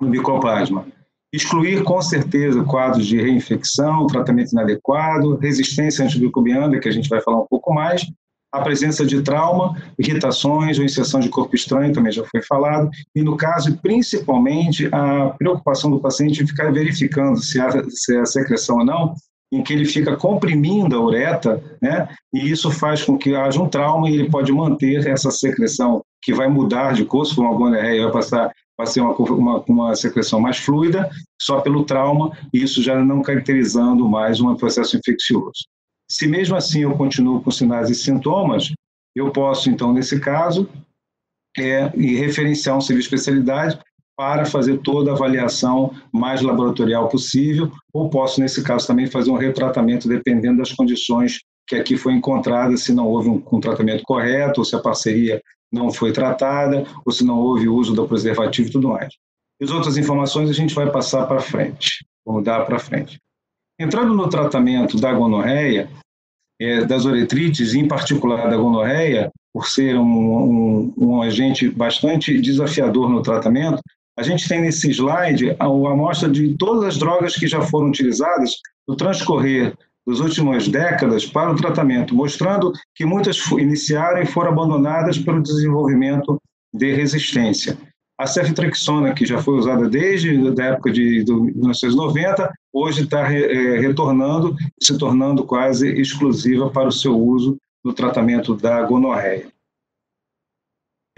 [SPEAKER 3] no micoplasma. Excluir com certeza quadros de reinfecção, tratamento inadequado, resistência antimicrobiana, que a gente vai falar um pouco mais, a presença de trauma, irritações ou inserção de corpo estranho, também já foi falado, e no caso, principalmente, a preocupação do paciente em ficar verificando se há, se há secreção ou não, em que ele fica comprimindo a ureta, né? E isso faz com que haja um trauma e ele pode manter essa secreção que vai mudar de cor, se for uma gonorreia, vai passar a ser uma, uma, uma, secreção mais fluida, só pelo trauma, e isso já não caracterizando mais um processo infeccioso. Se mesmo assim eu continuo com sinais e sintomas, eu posso, então, nesse caso, é, referenciar um serviço de especialidade para fazer toda a avaliação mais laboratorial possível, ou posso, nesse caso, também fazer um retratamento dependendo das condições que aqui foi encontrada, se não houve um, um tratamento correto, ou se a parceria não foi tratada, ou se não houve uso do preservativo e tudo mais. E as outras informações a gente vai passar para frente, vamos dar para frente. Entrando no tratamento da gonorreia, é, das uretrites, em particular da gonorreia, por ser um, um, um agente bastante desafiador no tratamento, a gente tem nesse slide a, amostra de todas as drogas que já foram utilizadas no transcorrer das últimas décadas para o tratamento, mostrando que muitas iniciaram e foram abandonadas pelo desenvolvimento de resistência. A ceftriaxona, que já foi usada desde a época de, de 1990, hoje está é, retornando se tornando quase exclusiva para o seu uso no tratamento da gonorreia.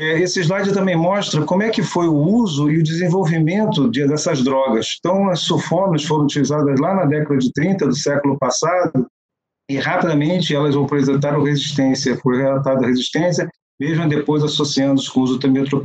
[SPEAKER 3] É, esse slide também mostra como é que foi o uso e o desenvolvimento de, dessas drogas. Então, as sulfonas foram utilizadas lá na década de 30 do século passado e rapidamente elas apresentaram resistência, foi relatada resistência, mesmo depois associando-se com o uso do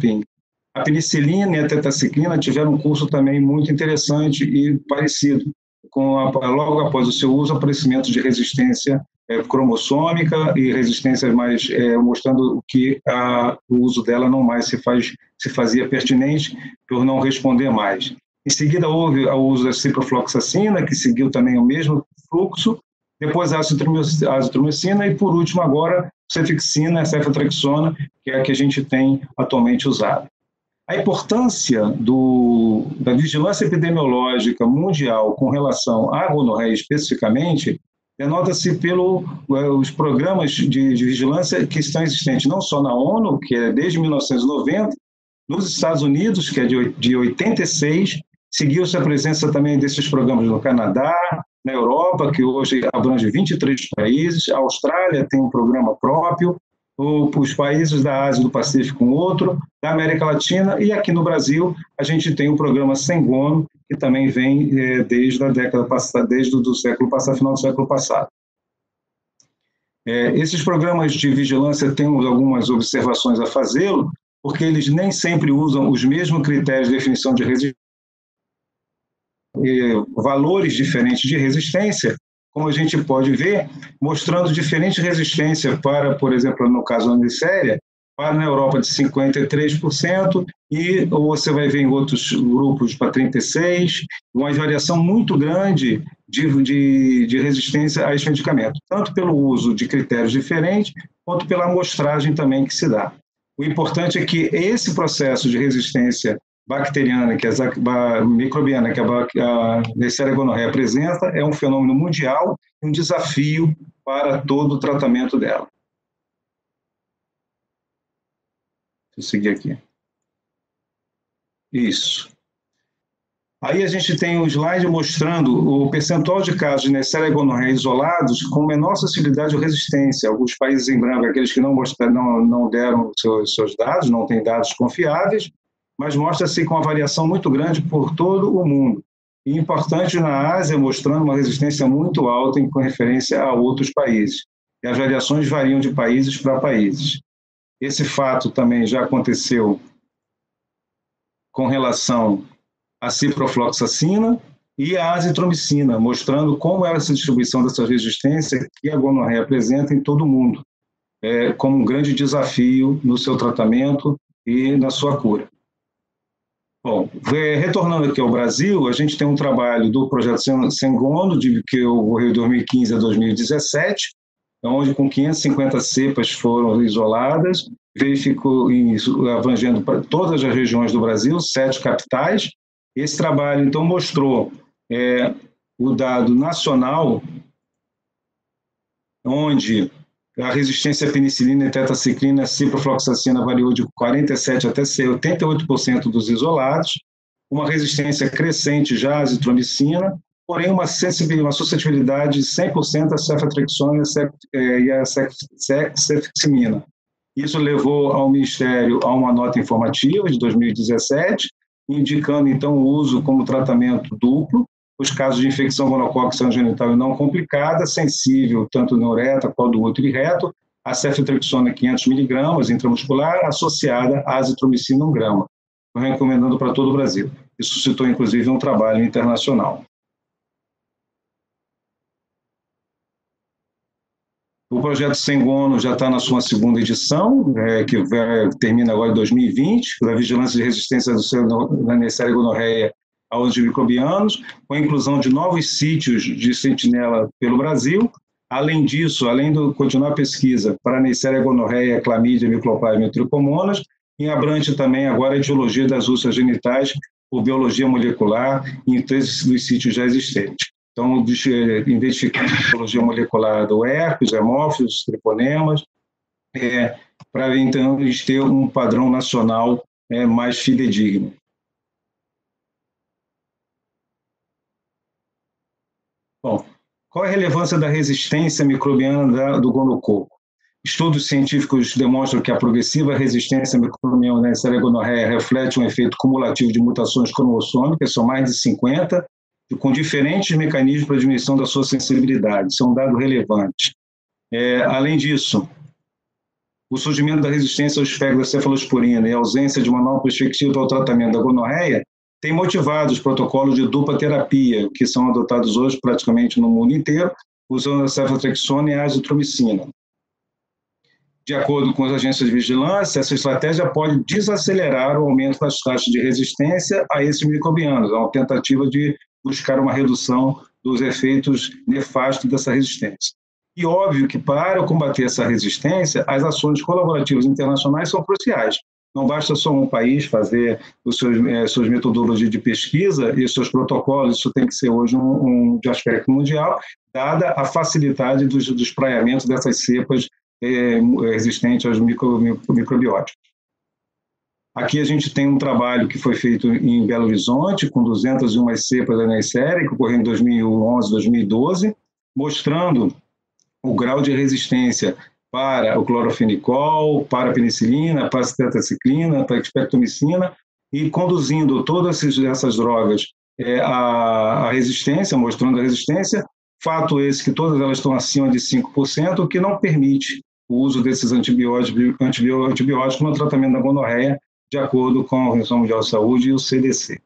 [SPEAKER 3] A penicilina e a tetaciclina tiveram um curso também muito interessante e parecido, com a, logo após o seu uso, aparecimento de resistência é, cromossômica e resistência mais é, mostrando que a, o uso dela não mais se faz se fazia pertinente por não responder mais. Em seguida houve o uso da ciprofloxacina, que seguiu também o mesmo fluxo, depois a azitromicina e por último agora cefixina, ceftriaxona, que é a que a gente tem atualmente usado. A importância do, da vigilância epidemiológica mundial com relação à gonorreia especificamente denota-se pelos eh, programas de, de, vigilância que estão existentes não só na ONU, que é desde 1990, nos Estados Unidos, que é de, de 86, seguiu-se a presença também desses programas no Canadá, na Europa, que hoje abrange 23 países, a Austrália tem um programa próprio, os países da Ásia e do Pacífico um outro, da América Latina e aqui no Brasil a gente tem o programa Sengono, que também vem é, desde a década passada, desde o século passado, final do século passado. É, esses programas de vigilância temos algumas observações a fazê-lo, porque eles nem sempre usam os mesmos critérios de definição de resistência, valores diferentes de resistência, como a gente pode ver, mostrando diferentes resistência para, por exemplo, no caso da Unicéria, para na Europa de 53%, e você vai ver em outros grupos para 36%, uma variação muito grande de, de, de resistência a esse medicamento, tanto pelo uso de critérios diferentes, quanto pela amostragem também que se dá. O importante é que esse processo de resistência bacteriana, que a microbiana que a, a Neisseria gonorreia apresenta, é um fenômeno mundial e um desafio para todo o tratamento dela. Deixa eu seguir aqui. Isso. Aí a gente tem um slide mostrando o percentual de casos de Neisseria gonorreia isolados com menor sensibilidade ou resistência. Alguns países em branco, aqueles que não, mostraram, não, não deram seus, seus dados, não têm dados confiáveis, mas mostra-se com uma variação muito grande por todo o mundo. E importante na Ásia, mostrando uma resistência muito alta em referência a outros países. E as variações variam de países para países. Esse fato também já aconteceu com relação à ciprofloxacina e à azitromicina, mostrando como é essa distribuição dessa resistência que a gonorreia apresenta em todo o mundo, é, como um grande desafio no seu tratamento e na sua cura. Bom, retornando aqui ao Brasil, a gente tem um trabalho do projeto Sengono, de, que ocorreu de 2015 a 2017, onde com 550 cepas foram isoladas, verificou abrangendo para todas as regiões do Brasil, sete capitais. Esse trabalho, então, mostrou é, o dado nacional, onde a resistência à penicilina e tetraciclina, a ciprofloxacina variou de 47% até 88% dos isolados, uma resistência crescente já à azitromicina, porém uma, uma suscetibilidade de 100% à ceftriaxona e à cefiximina. Isso levou ao Ministério a uma nota informativa de 2017, indicando então o uso como tratamento duplo, os casos de infecção gonocócica genital não complicada, sensível tanto no uretra quanto do útero e reto, a ceftriaxona 500 mg intramuscular associada à azitromicina 1 grama, recomendando para todo o Brasil. Isso suscitou, inclusive, um trabalho internacional. O projeto Sengono já está na sua segunda edição, é, que vai, termina agora em 2020, da vigilância de resistência do da Neisseria gonorreia aos microbianos, com a inclusão de novos sítios de sentinela pelo Brasil. Além disso, além de continuar a pesquisa para Neisseria gonorreia, clamídia, microplasma e tricomonas, e abrange também agora a etiologia das úlceras genitais por biologia molecular em três dos sítios já existentes. Então, identificando a biologia molecular do herpes, hemófilos, triponemas, é, para então ter um padrão nacional é, mais fidedigno. Bom, qual é a relevância da resistência microbiana do gonococo? Estudos científicos demonstram que a progressiva resistência microbiana da gonorreia reflete um efeito cumulativo de mutações cromossômicas, são mais de 50, com diferentes mecanismos para diminuição da sua sensibilidade. Isso é um dado relevante. É, além disso, o surgimento da resistência da cefalosporina e a ausência de uma nova perspectiva ao tratamento da gonorreia tem motivado os protocolos de dupla terapia, que são adotados hoje praticamente no mundo inteiro, usando a cefaltrexona e a azitromicina. De acordo com as agências de vigilância, essa estratégia pode desacelerar o aumento das taxas de resistência a esses microbianos, é uma tentativa de buscar uma redução dos efeitos nefastos dessa resistência. E óbvio que para combater essa resistência, as ações colaborativas internacionais são cruciais. Não basta só um país fazer os seus, eh, suas metodologias de pesquisa e seus protocolos, isso tem que ser hoje um, um de aspecto mundial, dada a facilidade dos, dos dessas cepas eh, resistentes aos micro, microbióticos. Aqui a gente tem um trabalho que foi feito em Belo Horizonte, com 201 cepas da Neisseria, que ocorreu em 2011, 2012, mostrando o grau de resistência para o clorofenicol, para a penicilina, para a tetraciclina, para a expectomicina, e conduzindo todas essas drogas é, a resistência, mostrando a resistência, fato esse que todas elas estão acima de 5%, o que não permite o uso desses antibióticos, antibióticos no tratamento da gonorreia, de acordo com a Organização Mundial de Saúde e o CDC.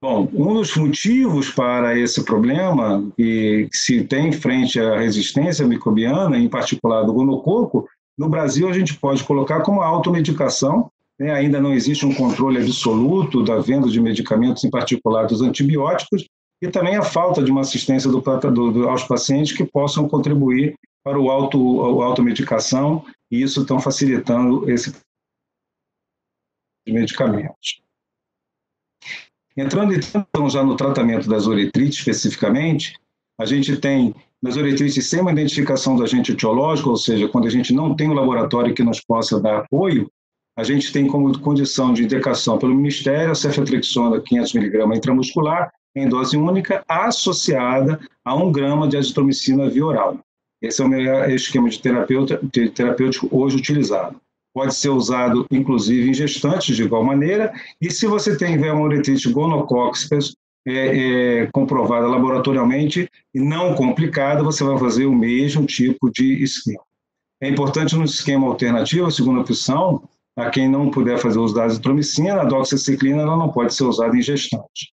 [SPEAKER 3] Bom, um dos motivos para esse problema que se tem frente à resistência microbiana, em particular do gonococo, no Brasil a gente pode colocar como automedicação, né? ainda não existe um controle absoluto da venda de medicamentos, em particular dos antibióticos, e também a falta de uma assistência do, do, aos pacientes que possam contribuir para o auto, a automedicação, e isso estão facilitando esse medicamentos. Entrando então já no tratamento das uretrites especificamente, a gente tem nas uretrites sem uma identificação do agente etiológico, ou seja, quando a gente não tem um laboratório que nos possa dar apoio, a gente tem como condição de indicação pelo Ministério a ceftriaxona 500mg intramuscular em dose única associada a 1 grama de azitromicina via oral. Esse é o esquema de, de terapêutico hoje utilizado pode ser usado inclusive em gestantes de igual maneira, e se você tem vermouretrite gonocóxica é, é, comprovada laboratorialmente e não complicada, você vai fazer o mesmo tipo de esquema. É importante no esquema alternativo, a segunda opção, a quem não puder fazer uso da azitromicina, a doxiciclina ela não pode ser usada em gestantes.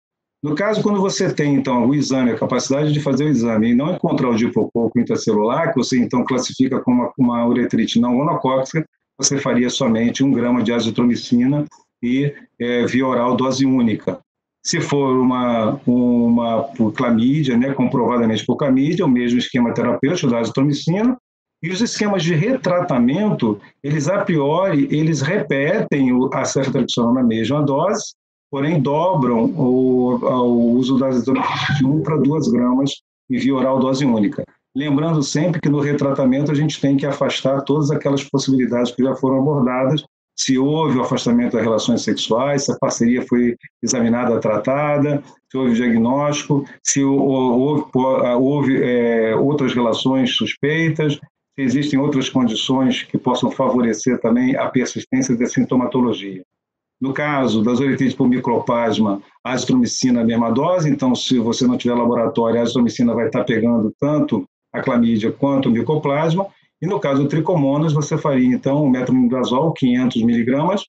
[SPEAKER 3] No caso, quando você tem, então, o exame, a capacidade de fazer o exame e não encontrar o diplococo intracelular, que você, então, classifica como uma, uma uretrite não gonocóxica, você faria somente um grama de azitromicina e é, via oral dose única. Se for uma, uma por clamídia, né, comprovadamente por clamídia, o mesmo esquema terapêutico da azitromicina, e os esquemas de retratamento, eles a priori, eles repetem a ceftriaxona na mesma dose, porém dobram o, o uso da azitromicina de 1 para 2 gramas em via oral dose única. Lembrando sempre que no retratamento a gente tem que afastar todas aquelas possibilidades que já foram abordadas, se houve o afastamento das relações sexuais, se a parceria foi examinada, tratada, se houve diagnóstico, se houve, houve é, outras relações suspeitas, se existem outras condições que possam favorecer também a persistência da sintomatologia. No caso das uretrites por microplasma, azitromicina é a mesma dose, então se você não tiver laboratório, a azitromicina vai estar pegando tanto a clamídia quanto o micoplasma. E no caso do tricomonas, você faria então o metronidazol, 500 miligramas,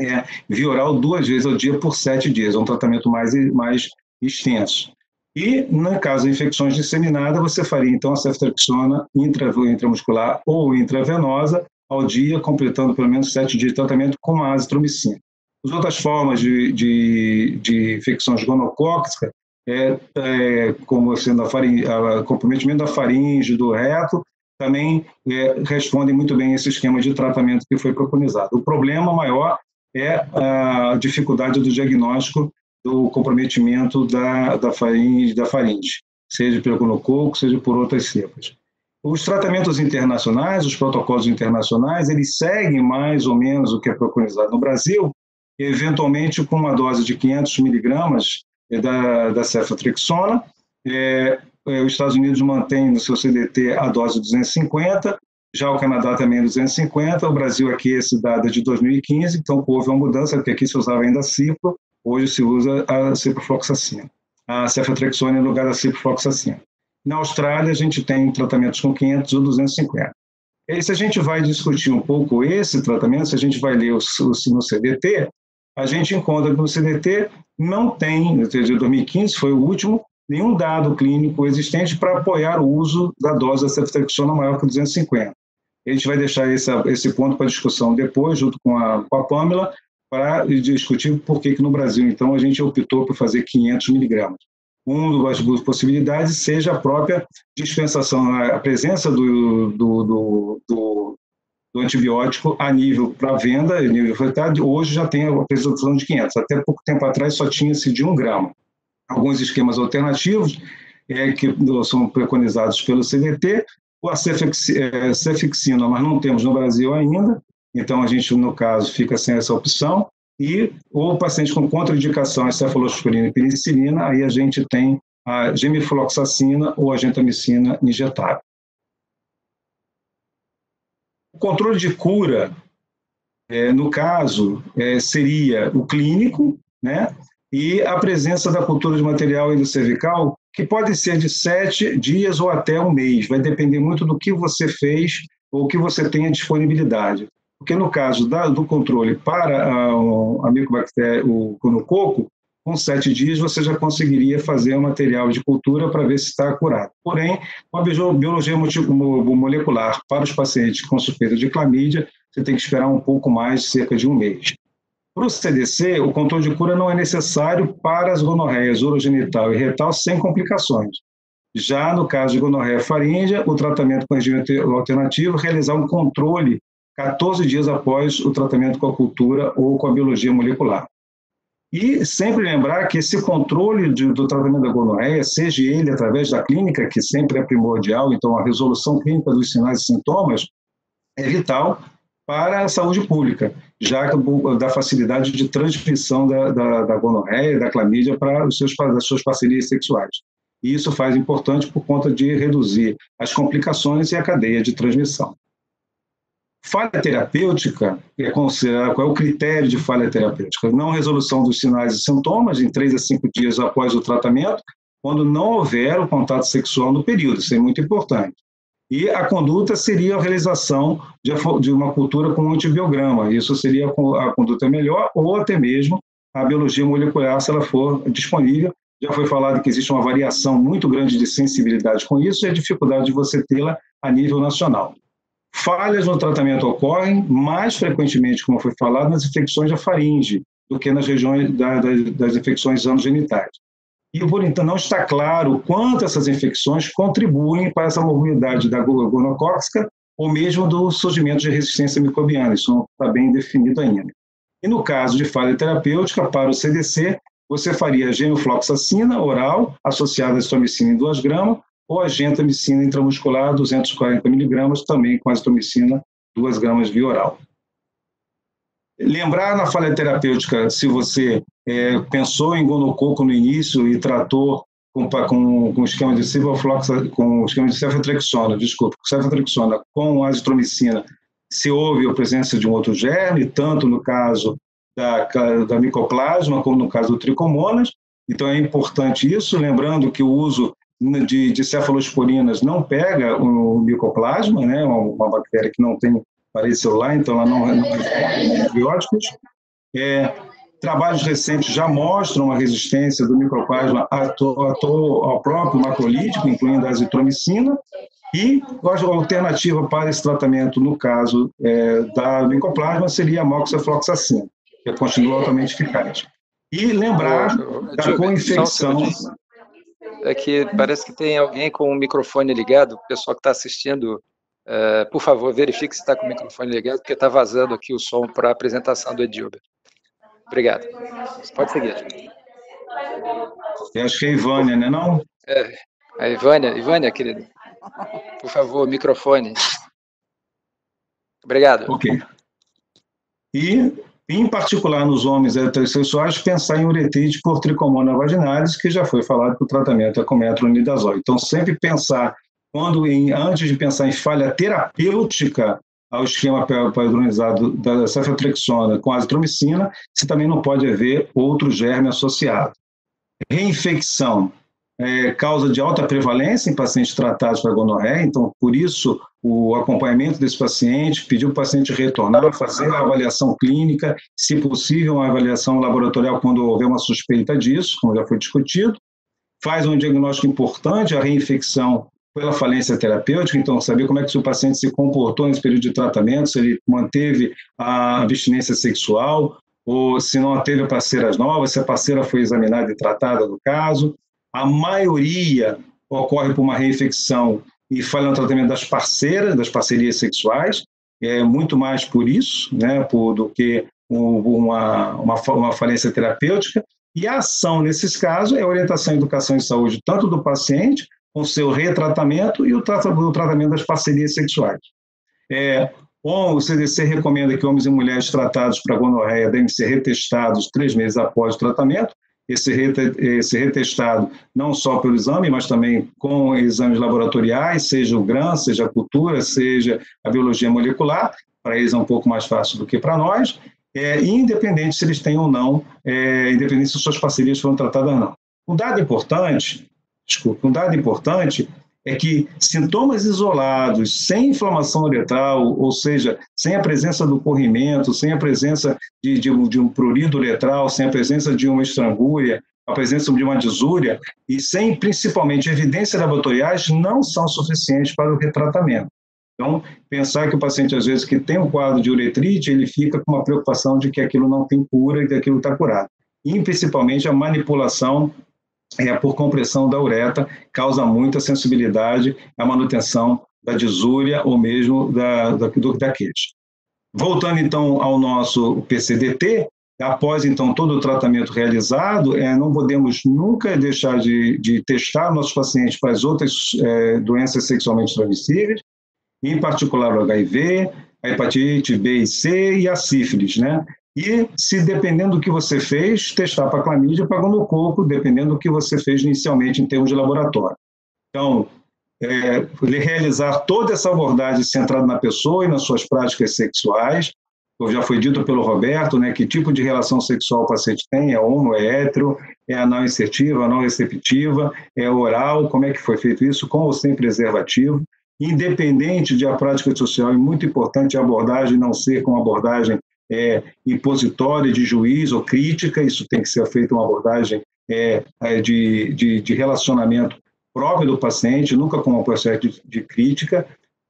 [SPEAKER 3] é, via oral duas vezes ao dia por sete dias, é um tratamento mais, mais extenso. E, no caso de infecções disseminadas, você faria então a ceftriaxona intramuscular ou intravenosa ao dia, completando pelo menos sete dias de tratamento com a azitromicina. As outras formas de, de, de infecções gonocóxicas é, é, como sendo faringe, a comprometimento da faringe, do reto, também é, respondem muito bem esse esquema de tratamento que foi preconizado. O problema maior é a dificuldade do diagnóstico do comprometimento da, da, faringe, da faringe, seja pelo gonococo, seja por outras cepas. Os tratamentos internacionais, os protocolos internacionais, eles seguem mais ou menos o que é preconizado no Brasil, eventualmente com uma dose de 500 miligramas da, da ceftriaxona. É, é, os Estados Unidos mantém no seu CDT a dose 250, já o Canadá também 250, o Brasil aqui esse dado é de 2015, então houve uma mudança, porque aqui se usava ainda cipro, hoje se usa a ciprofloxacina, a ceftriaxona em lugar da ciprofloxacina. Na Austrália, a gente tem tratamentos com 500 ou 250. E se a gente vai discutir um pouco esse tratamento, se a gente vai ler o, o, no CDT, a gente encontra que no CDT não tem, desde 2015 foi o último, nenhum dado clínico existente para apoiar o uso da dose da ceftriaxona maior que 250. A gente vai deixar esse, esse ponto para discussão depois, junto com a, com a Pamela, para discutir por que, que no Brasil, então, a gente optou por fazer 500 miligramas. Uma das possibilidades seja a própria dispensação, a presença do, do, do, do do antibiótico a nível para venda, a nível de hoje já tem a prescrição de 500. Até pouco tempo atrás só tinha-se de um grama. Alguns esquemas alternativos é, que são preconizados pelo CDT, ou a é, cefixina, mas não temos no Brasil ainda, então a gente, no caso, fica sem essa opção, e o paciente com contraindicação a cefalosporina e penicilina, aí a gente tem a gemifloxacina ou a gentamicina injetável. O controle de cura, é, no caso, é, seria o clínico, né? E a presença da cultura de material endocervical, que pode ser de sete dias ou até um mês, vai depender muito do que você fez ou que você tenha disponibilidade. Porque no caso da, do controle para a, a o conococo, com sete dias você já conseguiria fazer um material de cultura para ver se está curado. Porém, com a biologia molecular para os pacientes com suspeita de clamídia, você tem que esperar um pouco mais, cerca de um mês. Para o CDC, o controle de cura não é necessário para as gonorreias urogenital e retal sem complicações. Já no caso de gonorreia faríngea, o tratamento com regime alternativo realizar um controle 14 dias após o tratamento com a cultura ou com a biologia molecular. E sempre lembrar que esse controle de, do tratamento da gonorreia, seja ele através da clínica, que sempre é primordial, então a resolução clínica dos sinais e sintomas é vital para a saúde pública, já que da facilidade de transmissão da, da, da gonorreia, da clamídia para os seus, as suas parcerias sexuais. E isso faz importante por conta de reduzir as complicações e a cadeia de transmissão. Falha terapêutica é considerada, qual é o critério de falha terapêutica? Não resolução dos sinais e sintomas em 3 a 5 dias após o tratamento, quando não houver o contato sexual no período, isso é muito importante. E a conduta seria a realização de uma cultura com antibiograma, isso seria a conduta melhor, ou até mesmo a biologia molecular, se ela for disponível. Já foi falado que existe uma variação muito grande de sensibilidade com isso e a dificuldade de você tê-la a nível nacional. Falhas no tratamento ocorrem mais frequentemente, como foi falado, nas infecções da faringe do que nas regiões da, da, das infecções anogenitais. E, por então, não está claro quanto essas infecções contribuem para essa mobilidade da gonocóxica ou mesmo do surgimento de resistência microbiana. Isso não está bem definido ainda. E no caso de falha terapêutica, para o CDC, você faria gemofloxacina oral associada a estromicina em 2 gramas ou a gentamicina intramuscular 240 miligramas, também com azitromicina 2 gramas via oral. Lembrar na falha terapêutica, se você é, pensou em gonococo no início e tratou com, com, com esquema de cefalofloxa, com esquema de cefaltrexona, desculpa, cefaltrexona com azitromicina, se houve a presença de um outro germe, tanto no caso da, da micoplasma como no caso do tricomonas. Então é importante isso, lembrando que o uso de, de cefalosporinas não pega o micoplasma, né, uma, bactéria que não tem parede celular, então ela não, não responde antibióticos. É, trabalhos recentes já mostram a resistência do micoplasma ao próprio macrolítico, incluindo a azitromicina, e a alternativa para esse tratamento, no caso é, da micoplasma, seria a moxifloxacina, que continua altamente eficaz. E lembrar da co-infecção
[SPEAKER 2] é que parece que tem alguém com o microfone ligado, o pessoal que está assistindo, é, por favor, verifique se está com o microfone ligado, porque está vazando aqui o som para a apresentação do Edilber. Obrigado. Você pode seguir.
[SPEAKER 3] Eu acho que é a Ivânia, né, não?
[SPEAKER 2] É, a Ivânia, Ivânia, querida, por favor, microfone. Obrigado.
[SPEAKER 3] Ok. E em particular nos homens heterossexuais, pensar em uretrite por tricomona vaginalis, que já foi falado que o tratamento é com metronidazol. Então, sempre pensar, quando em, antes de pensar em falha terapêutica ao esquema padronizado da cefaltrexona com azitromicina, você também não pode haver outro germe associado. Reinfecção é, causa de alta prevalência em pacientes tratados para gonorreia, então, por isso, o acompanhamento desse paciente, pedir o paciente retornar, fazer a avaliação clínica, se possível, uma avaliação laboratorial quando houver uma suspeita disso, como já foi discutido, faz um diagnóstico importante, a reinfecção pela falência terapêutica, então saber como é que o paciente se comportou nesse período de tratamento, se ele manteve a abstinência sexual, ou se não teve parceiras novas, se a parceira foi examinada e tratada no caso, a maioria ocorre por uma reinfecção e falha no tratamento das parceiras, das parcerias sexuais. é muito mais por isso, né, por, do que uma, uma, uma falência terapêutica, e a ação, nesses casos, é orientação, educação e saúde, tanto do paciente, com seu retratamento e o, o tratamento das parcerias sexuais. É, o CDC recomenda que homens e mulheres tratados para gonorreia devem ser retestados três meses após o tratamento. Esse, retestado não só pelo exame, mas também com exames laboratoriais, seja o GRAM, seja a cultura, seja a biologia molecular. Para eles é um pouco mais fácil do que para nós é, independente se eles têm ou não, é, independente se suas parcerias foram tratadas ou não. Um dado importante, desculpa, um dado importante é que sintomas isolados, sem inflamação uretral, ou seja, sem a presença do corrimento, sem a presença de, de, de um prurido uretral, sem a presença de uma estrangúria, a presença de uma disúria, e sem, principalmente, evidências laboratoriais, não são suficientes para o retratamento. Então, pensar que o paciente, às vezes, que tem um quadro de uretrite, ele fica com uma preocupação de que aquilo não tem cura e que aquilo está curado. E, principalmente, a manipulação é, por compressão da uretra causa muita sensibilidade à manutenção da disúria ou mesmo da, da, do, da queixa. Voltando, então, ao nosso PCDT, após, então, todo o tratamento realizado, é, não podemos nunca deixar de, de testar nossos pacientes para as outras é, doenças sexualmente transmissíveis, em particular o HIV, a hepatite B e C e a sífilis, né? E, se dependendo do que você fez, testar para clamídia para gonococo, dependendo do que você fez inicialmente em termos de laboratório. Então, é, realizar toda essa abordagem centrada na pessoa e nas suas práticas sexuais, já foi dito pelo Roberto, né, que tipo de relação sexual o paciente tem, é homo, é hétero, é anal insertiva, anal receptiva, é oral, como é que foi feito isso, com ou sem preservativo, independente de a prática social, é muito importante a abordagem não ser com abordagem é, impositória de juiz ou crítica, isso tem que ser feito uma abordagem é, é, de, de, de, relacionamento próprio do paciente, nunca com um processo de, de crítica,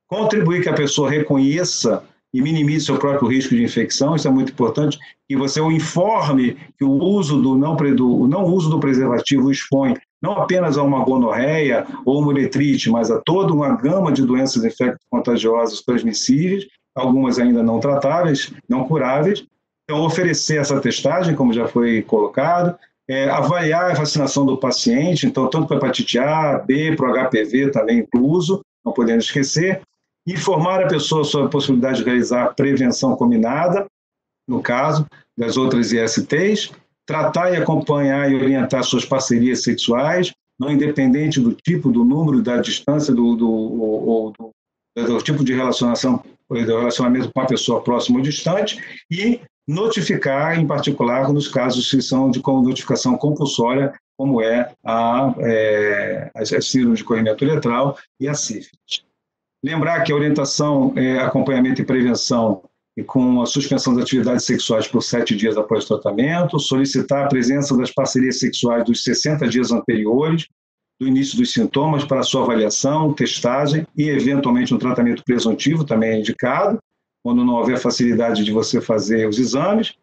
[SPEAKER 3] contribuir que a pessoa reconheça e minimize seu próprio risco de infecção, isso é muito importante, que você o informe que o uso do não, do, não uso do preservativo expõe não apenas a uma gonorreia ou uma uretrite, mas a toda uma gama de doenças infecto-contagiosas transmissíveis, algumas ainda não tratáveis, não curáveis. Então, oferecer essa testagem, como já foi colocado, é, avaliar a vacinação do paciente, então, tanto para hepatite A, B, para o HPV também incluso, não podemos esquecer, informar a pessoa sobre a possibilidade de realizar prevenção combinada, no caso das outras ISTs, tratar e acompanhar e orientar suas parcerias sexuais, não independente do tipo, do número, da distância, do, do, ou, do, do tipo de relacionação, do relacionamento com a pessoa próxima ou distante, e notificar, em particular, nos casos que são de notificação compulsória, como é a, é, a síndrome de corrimento letral e a sífilis. Lembrar que a orientação, é, acompanhamento e prevenção e com a suspensão das atividades sexuais por sete dias após o tratamento, solicitar a presença das parcerias sexuais dos 60 dias anteriores, do início dos sintomas, para sua avaliação, testagem e, eventualmente, um tratamento presuntivo também é indicado, quando não houver facilidade de você fazer os exames.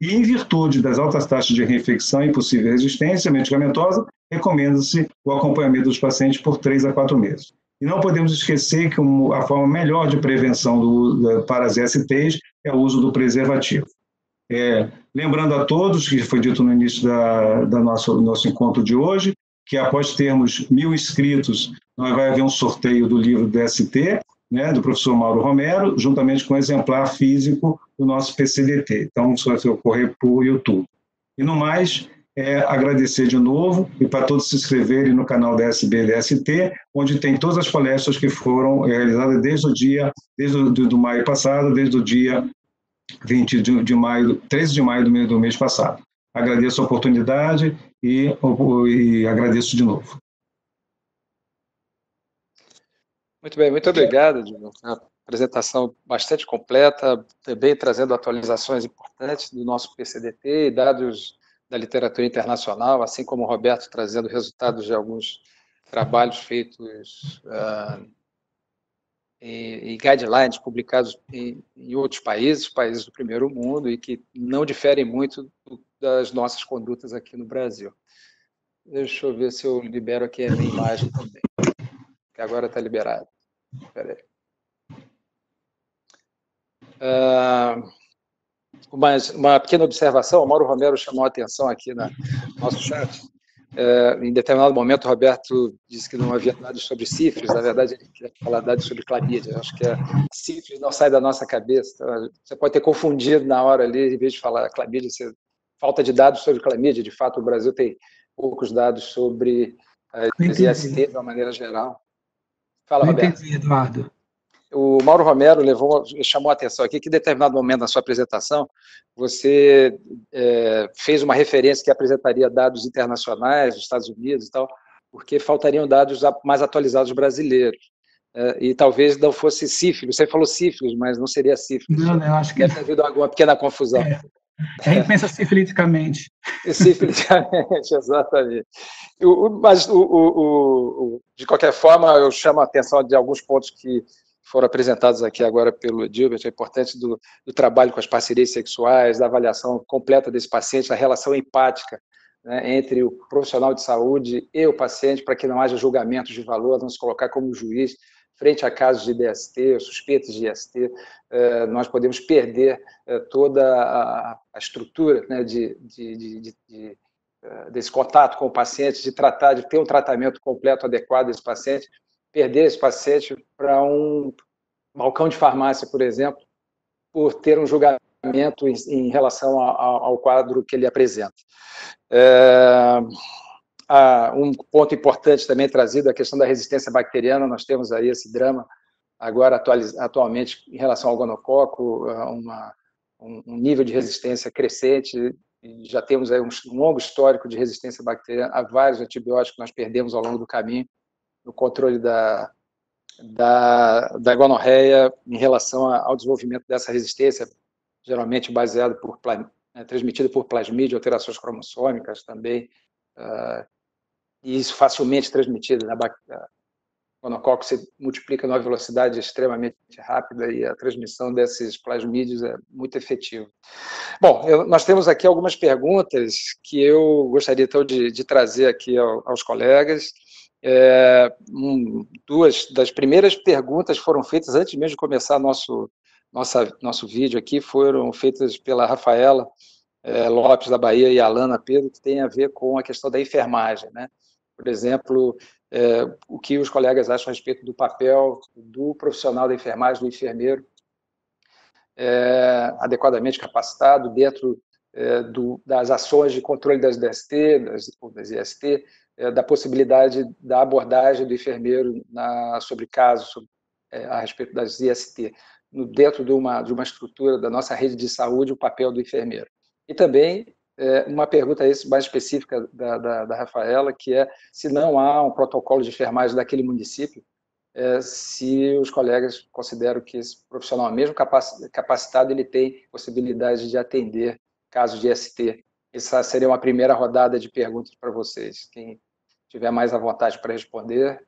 [SPEAKER 3] E, em virtude das altas taxas de reinfecção e possível resistência medicamentosa, recomenda-se o acompanhamento dos pacientes por três a quatro meses. E não podemos esquecer que a forma melhor de prevenção do, para as STs é o uso do preservativo. É, lembrando a todos, que foi dito no início da, da nosso, nosso encontro de hoje, que após termos mil inscritos, nós vai haver um sorteio do livro DST, né, do professor Mauro Romero, juntamente com o exemplar físico do nosso PCDT. Então, isso vai ocorrer por YouTube. E no mais, é agradecer de novo e para todos se inscreverem no canal DSB DST, onde tem todas as palestras que foram realizadas desde o dia, desde o do maio passado, desde o dia 20 de, de maio, 13 de maio do mês, do mês passado. Agradeço a oportunidade e, e agradeço de novo.
[SPEAKER 2] Muito bem, muito obrigado, Dilma. A apresentação bastante completa, também trazendo atualizações importantes do nosso PCDT e dados da literatura internacional, assim como o Roberto trazendo resultados de alguns trabalhos feitos uh, e, e, guidelines publicados em, em, outros países, países do primeiro mundo, e que não diferem muito do, das nossas condutas aqui no Brasil. Deixa eu ver se eu libero aqui a minha imagem também, que agora está liberado. Espera aí. Uh, uma, uma pequena observação, o Mauro Romero chamou a atenção aqui no nosso chat. É, em determinado momento, o Roberto disse que não havia dados sobre sífilis, na verdade, ele queria falar dados sobre clamídia. Acho que a sífilis não sai da nossa cabeça. Então, você pode ter confundido na hora ali, em vez de falar clamídia, você, falta de dados sobre clamídia. De fato, o Brasil tem poucos dados sobre as IST de uma maneira geral.
[SPEAKER 4] Fala, não Roberto. Entendi, Eduardo
[SPEAKER 2] o Mauro Romero levou, chamou a atenção aqui que, em determinado momento da sua apresentação, você é, fez uma referência que apresentaria dados internacionais dos Estados Unidos e tal, porque faltariam dados mais atualizados brasileiros. É, e talvez não fosse sífilis. Você falou sífilis, mas não seria sífilis.
[SPEAKER 4] Não, eu acho que.
[SPEAKER 2] Deve ter havido alguma pequena confusão. É.
[SPEAKER 4] A gente pensa sifiliticamente.
[SPEAKER 2] Sifiliticamente, exatamente. mas, o, o, o, de qualquer forma, eu chamo a atenção de alguns pontos que foram apresentados aqui agora pelo Gilbert, a importância do, do, trabalho com as parcerias sexuais, da avaliação completa desse paciente, da relação empática né, entre o profissional de saúde e o paciente, para que não haja julgamentos de valor, não se colocar como juiz frente a casos de DST, suspeitos de IST, eh, nós podemos perder eh, toda a, a estrutura né, de, de, de, de, eh, desse contato com o paciente, de tratar, de ter um tratamento completo adequado desse paciente, perder esse paciente para um balcão de farmácia, por exemplo, por ter um julgamento em, em relação ao, ao, quadro que ele apresenta. É, um ponto importante também trazido, a questão da resistência bacteriana, nós temos aí esse drama agora atualmente em relação ao gonococo, uma, um nível de resistência crescente, já temos aí um longo histórico de resistência bacteriana a vários antibióticos que nós perdemos ao longo do caminho, no controle da, da, da gonorreia em relação ao desenvolvimento dessa resistência, geralmente baseado por é, transmitida por plasmídia, alterações cromossômicas também, uh, e isso facilmente transmitido. Né? O gonococo se multiplica numa velocidade extremamente rápida e a transmissão desses plasmídios é muito efetiva. Bom, eu, nós temos aqui algumas perguntas que eu gostaria então de, de trazer aqui ao, aos colegas. É, um, duas das primeiras perguntas foram feitas antes mesmo de começar nosso, nossa, nosso vídeo aqui, foram feitas pela Rafaela é, Lopes da Bahia e Alana Pedro, que tem a ver com a questão da enfermagem. Né? Por exemplo, é, o que os colegas acham a respeito do papel do profissional da enfermagem, do enfermeiro, é, adequadamente capacitado dentro é, do, das ações de controle das DST, das, das IST, é, da possibilidade da abordagem do enfermeiro na, sobre casos sobre, é, a respeito das IST, no, dentro de uma, de uma estrutura da nossa rede de saúde, o papel do enfermeiro. E também é, uma pergunta mais específica da, da, da, Rafaela, que é se não há um protocolo de enfermagem daquele município, é, se os colegas consideram que esse profissional, mesmo capacitado, ele tem possibilidade de atender casos de IST. Essa seria uma primeira rodada de perguntas para vocês. Quem tiver mais à vontade para responder.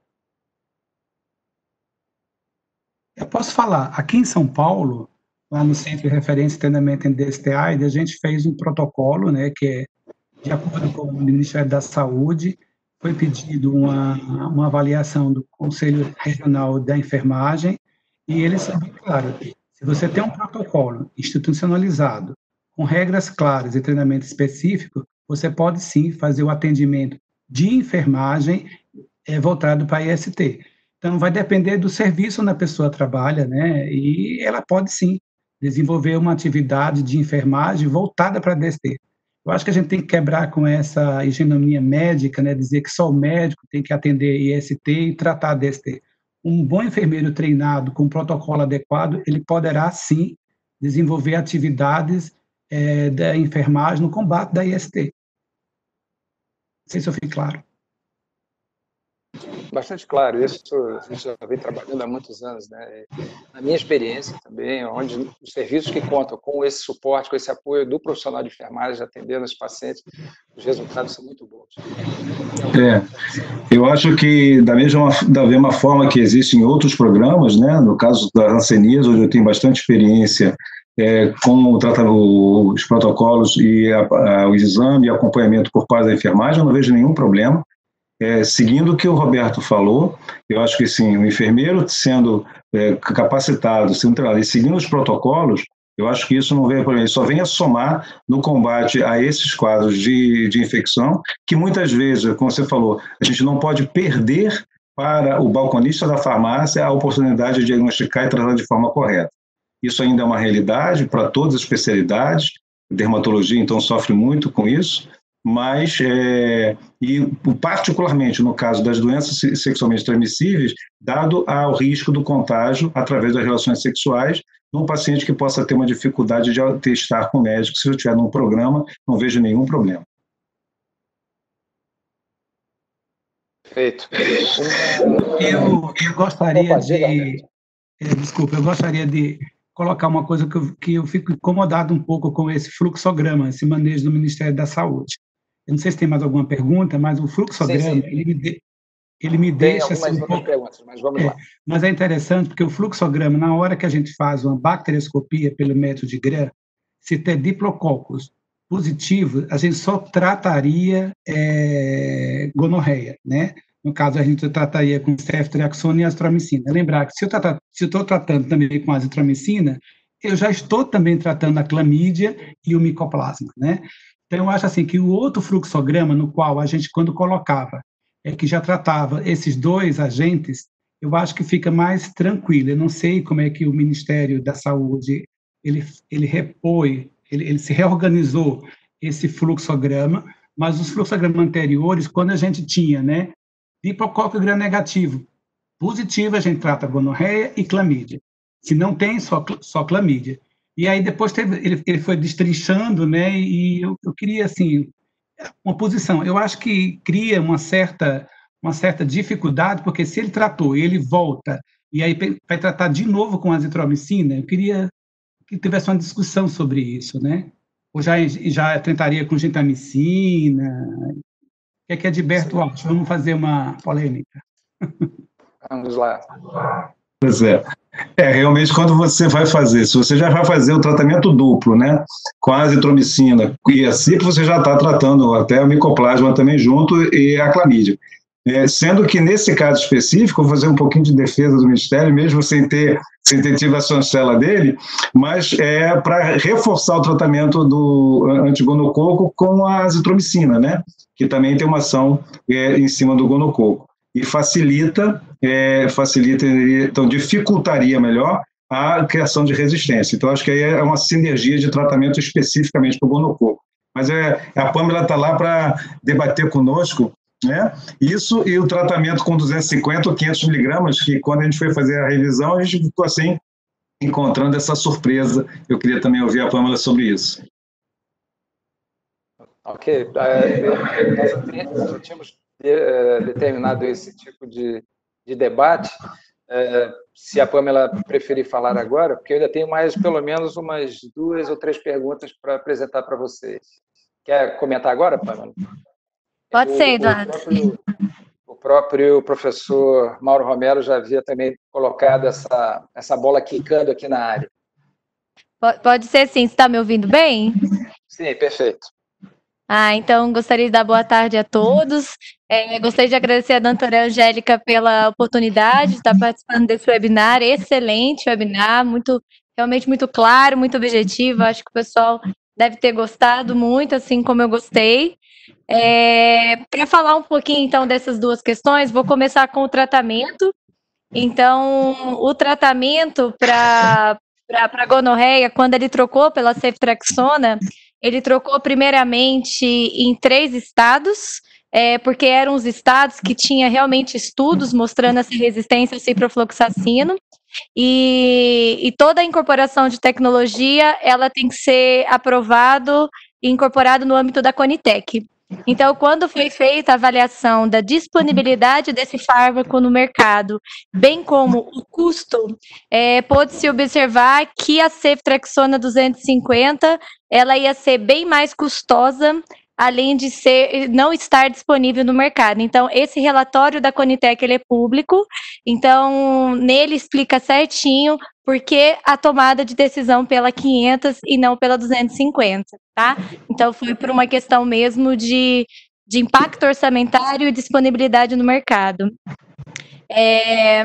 [SPEAKER 4] Eu posso falar, aqui em São Paulo, lá no Centro de Referência e Treinamento em DSTA, a gente fez um protocolo, né, que é de acordo com o Ministério da Saúde, foi pedido uma, uma avaliação do Conselho Regional da Enfermagem, e eles claros, se você tem um protocolo institucionalizado, com regras claras e treinamento específico, você pode sim fazer o atendimento de enfermagem é, voltado para a IST. Então, vai depender do serviço onde a pessoa trabalha, né? E ela pode sim desenvolver uma atividade de enfermagem voltada para DST. Eu acho que a gente tem que quebrar com essa hegemonia médica, né? Dizer que só o médico tem que atender IST e tratar DST. Um bom enfermeiro treinado com um protocolo adequado, ele poderá sim desenvolver atividades é, da enfermagem no combate da IST. Não sei se eu fui claro.
[SPEAKER 2] Bastante claro, isso a gente já vem trabalhando há muitos anos. Né? Na minha experiência também, onde os serviços que contam com esse suporte, com esse apoio do profissional de enfermagem atendendo os pacientes, os resultados são muito bons.
[SPEAKER 3] É, eu acho que da mesma, da mesma forma que existem outros programas, né, no caso da Rancenias, onde eu tenho bastante experiência é, com o, os protocolos e a, a, o exame e acompanhamento por parte da enfermagem, eu não vejo nenhum problema. É, seguindo o que o Roberto falou, eu acho que sim, o enfermeiro sendo é, capacitado, sendo treinado e seguindo os protocolos, eu acho que isso não vem para só vem a somar no combate a esses quadros de, de infecção, que muitas vezes, como você falou, a gente não pode perder para o balconista da farmácia a oportunidade de diagnosticar e tratar de forma correta. Isso ainda é uma realidade para todas as especialidades, dermatologia então sofre muito com isso, mas, é, e particularmente no caso das doenças sexualmente transmissíveis, dado ao risco do contágio através das relações sexuais, num paciente que possa ter uma dificuldade de testar com o médico, se eu estiver num programa, não vejo nenhum problema.
[SPEAKER 2] Perfeito.
[SPEAKER 4] Eu, eu gostaria Opa, de. É, desculpa, eu gostaria de colocar uma coisa que eu, que eu fico incomodado um pouco com esse fluxograma, esse manejo do Ministério da Saúde. Eu não sei se tem mais alguma pergunta, mas o fluxograma, sim, sim. ele me, de, ele me deixa assim, um pouco... perguntas, mas vamos é, lá. Mas é interessante porque o fluxograma, na hora que a gente faz uma bacterioscopia pelo método de Gram, se ter diplococos positivo, a gente só trataria é, gonorreia, né? No caso, a gente trataria com ceftriaxona e azitromicina. Lembrar que se eu estou tratando também com azitromicina, eu já estou também tratando a clamídia e o micoplasma, né? Então, eu acho assim que o outro fluxograma no qual a gente, quando colocava, é que já tratava esses dois agentes, eu acho que fica mais tranquilo. Eu não sei como é que o Ministério da Saúde ele, ele repõe, ele, ele se reorganizou esse fluxograma, mas os fluxogramas anteriores, quando a gente tinha, né, hipococo gram negativo, positivo, a gente trata gonorreia e clamídia. Se não tem, só, só clamídia. E aí depois teve, ele, ele foi destrinchando, né? E eu, eu queria assim uma posição. Eu acho que cria uma certa uma certa dificuldade, porque se ele tratou, ele volta e aí vai tratar de novo com azitromicina, eu queria que tivesse uma discussão sobre isso, né? Ou já, já tentaria com gentamicina? O que é que Edberto acha? Vamos fazer uma polêmica.
[SPEAKER 2] Vamos lá.
[SPEAKER 3] Pois é. É, realmente, quando você vai fazer, se você já vai fazer o tratamento duplo, né, com a azitromicina e a CIP, você já está tratando até o micoplasma também junto e a clamídia. É, sendo que, nesse caso específico, vou fazer um pouquinho de defesa do Ministério, mesmo sem ter, sem ter tido a chancela dele, mas é para reforçar o tratamento do antigonococo com a azitromicina, né, que também tem uma ação é, em cima do gonococo. E facilita, é, facilita, então dificultaria melhor a criação de resistência. Então, acho que aí é uma sinergia de tratamento especificamente para o gonococo. Mas é, a Pâmela está lá para debater conosco né? Isso e o tratamento com 250 ou 500 miligramas, que quando a gente foi fazer a revisão, a gente ficou assim, encontrando essa surpresa. Eu queria também ouvir a Pâmela sobre isso.
[SPEAKER 2] Ok. É, nós tínhamos é, determinado esse tipo de, de debate. É, se a Pamela preferir falar agora, porque eu ainda tenho mais pelo menos umas duas ou três perguntas para apresentar para vocês. Quer comentar agora, Pamela?
[SPEAKER 5] Pode o, ser, Eduardo. O próprio,
[SPEAKER 2] o próprio, professor Mauro Romero já havia também colocado essa, essa bola quicando aqui na área.
[SPEAKER 5] Pode ser sim. Você está me ouvindo bem?
[SPEAKER 2] Sim, perfeito.
[SPEAKER 5] Ah, então gostaria de dar boa tarde a todos. É, gostaria de agradecer a doutora Angélica pela oportunidade de estar participando desse webinar, excelente webinar, muito, realmente muito claro, muito objetivo. Acho que o pessoal deve ter gostado muito, assim como eu gostei. É, Para falar um pouquinho então dessas duas questões, vou começar com o tratamento. Então, o tratamento para para gonorreia, quando ele trocou pela ceftriaxona, ele trocou primeiramente em três estados, é, porque eram os estados que tinha realmente estudos mostrando essa resistência ao ciprofloxacino. E, e toda a incorporação de tecnologia, ela tem que ser aprovado e incorporado no âmbito da Conitec. Então, quando foi feita a avaliação da disponibilidade desse fármaco no mercado, bem como o custo, é, pôde-se observar que a ceftriaxona 250 ela ia ser bem mais custosa além de ser não estar disponível no mercado. Então, esse relatório da Conitec ele é público, então nele explica certinho por que a tomada de decisão pela 500 e não pela 250, tá? Então, foi por uma questão mesmo de, de impacto orçamentário e disponibilidade no mercado. É,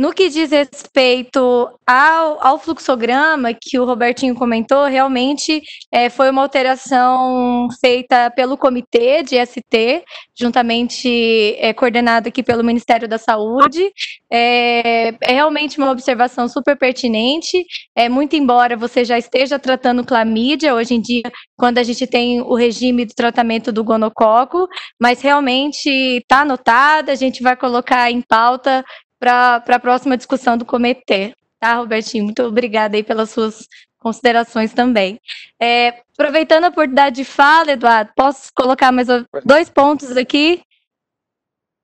[SPEAKER 5] no que diz respeito ao, ao, fluxograma que o Robertinho comentou, realmente é, foi uma alteração feita pelo comitê de ST, juntamente é, coordenado aqui pelo Ministério da Saúde. É, é, realmente uma observação super pertinente, é, muito embora você já esteja tratando clamídia hoje em dia, quando a gente tem o regime de tratamento do gonococo, mas realmente está anotada, a gente vai colocar em pauta para a próxima discussão do comitê. Tá, Robertinho? Muito obrigada aí pelas suas considerações também. É, aproveitando a oportunidade de fala, Eduardo, posso colocar mais dois pontos aqui?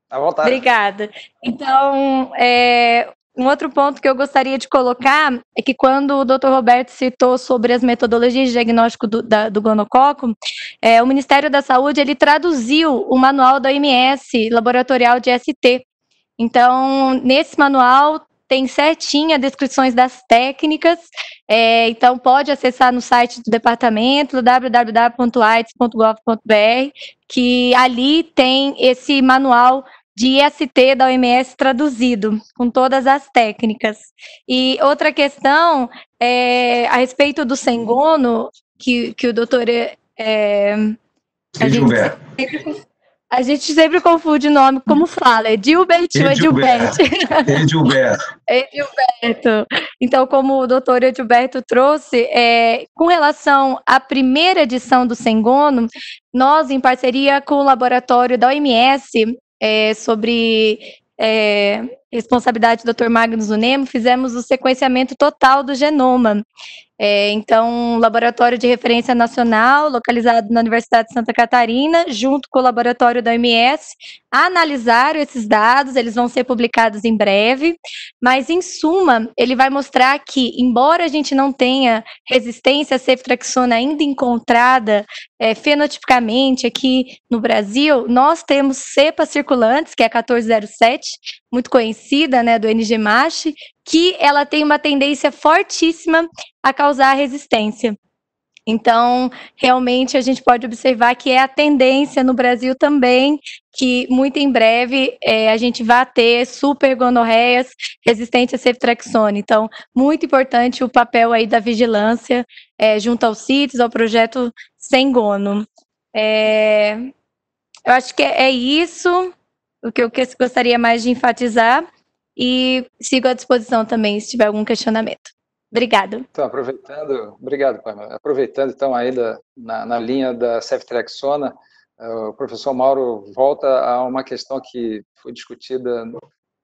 [SPEAKER 2] À vontade.
[SPEAKER 5] Obrigada. Então, é, um outro ponto que eu gostaria de colocar é que quando o Dr. Roberto citou sobre as metodologias de diagnóstico do, da, do gonococo, é, o Ministério da Saúde ele traduziu o manual da OMS laboratorial de ST então, nesse manual tem certinha descrições das técnicas, é, então pode acessar no site do departamento, www.aids.gov.br, que ali tem esse manual de IST da OMS traduzido, com todas as técnicas. E outra questão é a respeito do Sengono, que, que o doutor... É,
[SPEAKER 3] a gente,
[SPEAKER 5] a gente sempre confunde o nome como fala, Edilbert ou Edilbert?
[SPEAKER 3] Edilberto.
[SPEAKER 5] Edilberto. Então, como o doutor Edilberto trouxe, é, com relação à primeira edição do Sengono, nós, em parceria com o laboratório da OMS, é, sobre é, responsabilidade do Dr. Magnus Unemo, fizemos o sequenciamento total do genoma. É, então, laboratório de referência nacional, localizado na Universidade de Santa Catarina, junto com o laboratório da OMS, analisaram esses dados, eles vão ser publicados em breve, mas em suma, ele vai mostrar que, embora a gente não tenha resistência à ceftriaxona ainda encontrada é, fenotipicamente aqui no Brasil, nós temos cepas circulantes, que é a 1407, muito conhecida, né, do NGMASH, que ela tem uma tendência fortíssima a causar resistência. Então, realmente a gente pode observar que é a tendência no Brasil também, que muito em breve é, a gente vai ter super gonorreias resistentes a ceftriaxone. Então, muito importante o papel aí da vigilância é, junto aos CITES, ao projeto Sem Gono. É, eu acho que é, é isso o que eu gostaria mais de enfatizar e sigo à disposição também se tiver algum questionamento. Obrigado.
[SPEAKER 2] Então, aproveitando, obrigado, Pamela. Aproveitando, então, ainda na, na linha da ceftriaxona, uh, o professor Mauro volta a uma questão que foi discutida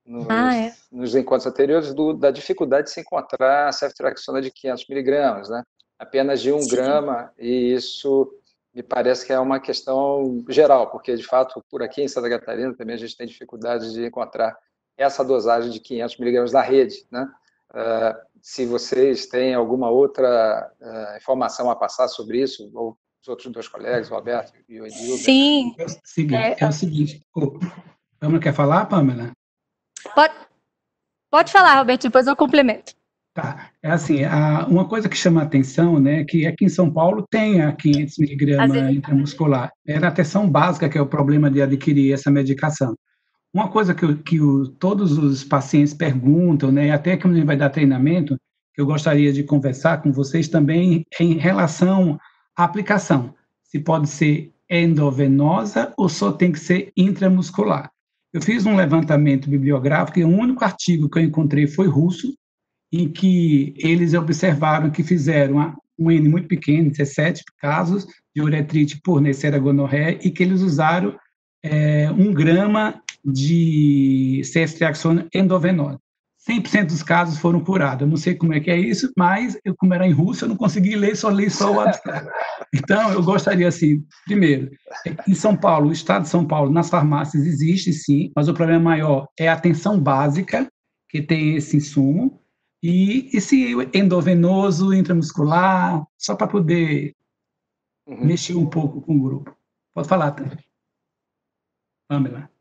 [SPEAKER 2] nos, ah, é. nos encontros anteriores, do, da dificuldade de se encontrar a ceftriaxona de 500 miligramas, né? apenas de um grama, e isso me parece que é uma questão geral, porque, de fato, por aqui em Santa Catarina também a gente tem dificuldade de encontrar essa dosagem de 500 miligramas na rede. Né? Uh, se vocês têm alguma outra uh, informação a passar sobre isso, ou os outros dois colegas, o Alberto e o Edilson.
[SPEAKER 5] Sim.
[SPEAKER 4] É o seguinte, é, é o seguinte Pamela quer falar, Pamela?
[SPEAKER 5] Pode, pode falar, Roberto, depois eu complemento.
[SPEAKER 4] Tá, é assim, a, uma coisa que chama a atenção, né, que aqui em São Paulo tem a 500 miligramas intramuscular. É a atenção básica que é o problema de adquirir essa medicação. Uma coisa que, que o, todos os pacientes perguntam, né, até que a gente vai dar treinamento, que eu gostaria de conversar com vocês também em relação à aplicação. Se pode ser endovenosa ou só tem que ser intramuscular. Eu fiz um levantamento bibliográfico e o único artigo que eu encontrei foi russo, em que eles observaram que fizeram um N muito pequeno, 17 casos de uretrite por Neisseria gonorreia, e que eles usaram é, um grama de ceftriaxona endovenosa. 100% dos casos foram curados. Eu não sei como é que é isso, mas eu, como era em russo, eu não consegui ler, só li só o abstrato. Então, eu gostaria, assim, primeiro, em São Paulo, o estado de São Paulo, nas farmácias existe sim, mas o problema maior é a atenção básica, que tem esse insumo, e esse endovenoso, intramuscular, só para poder uhum. mexer um pouco com o grupo. Pode falar também. Pamela.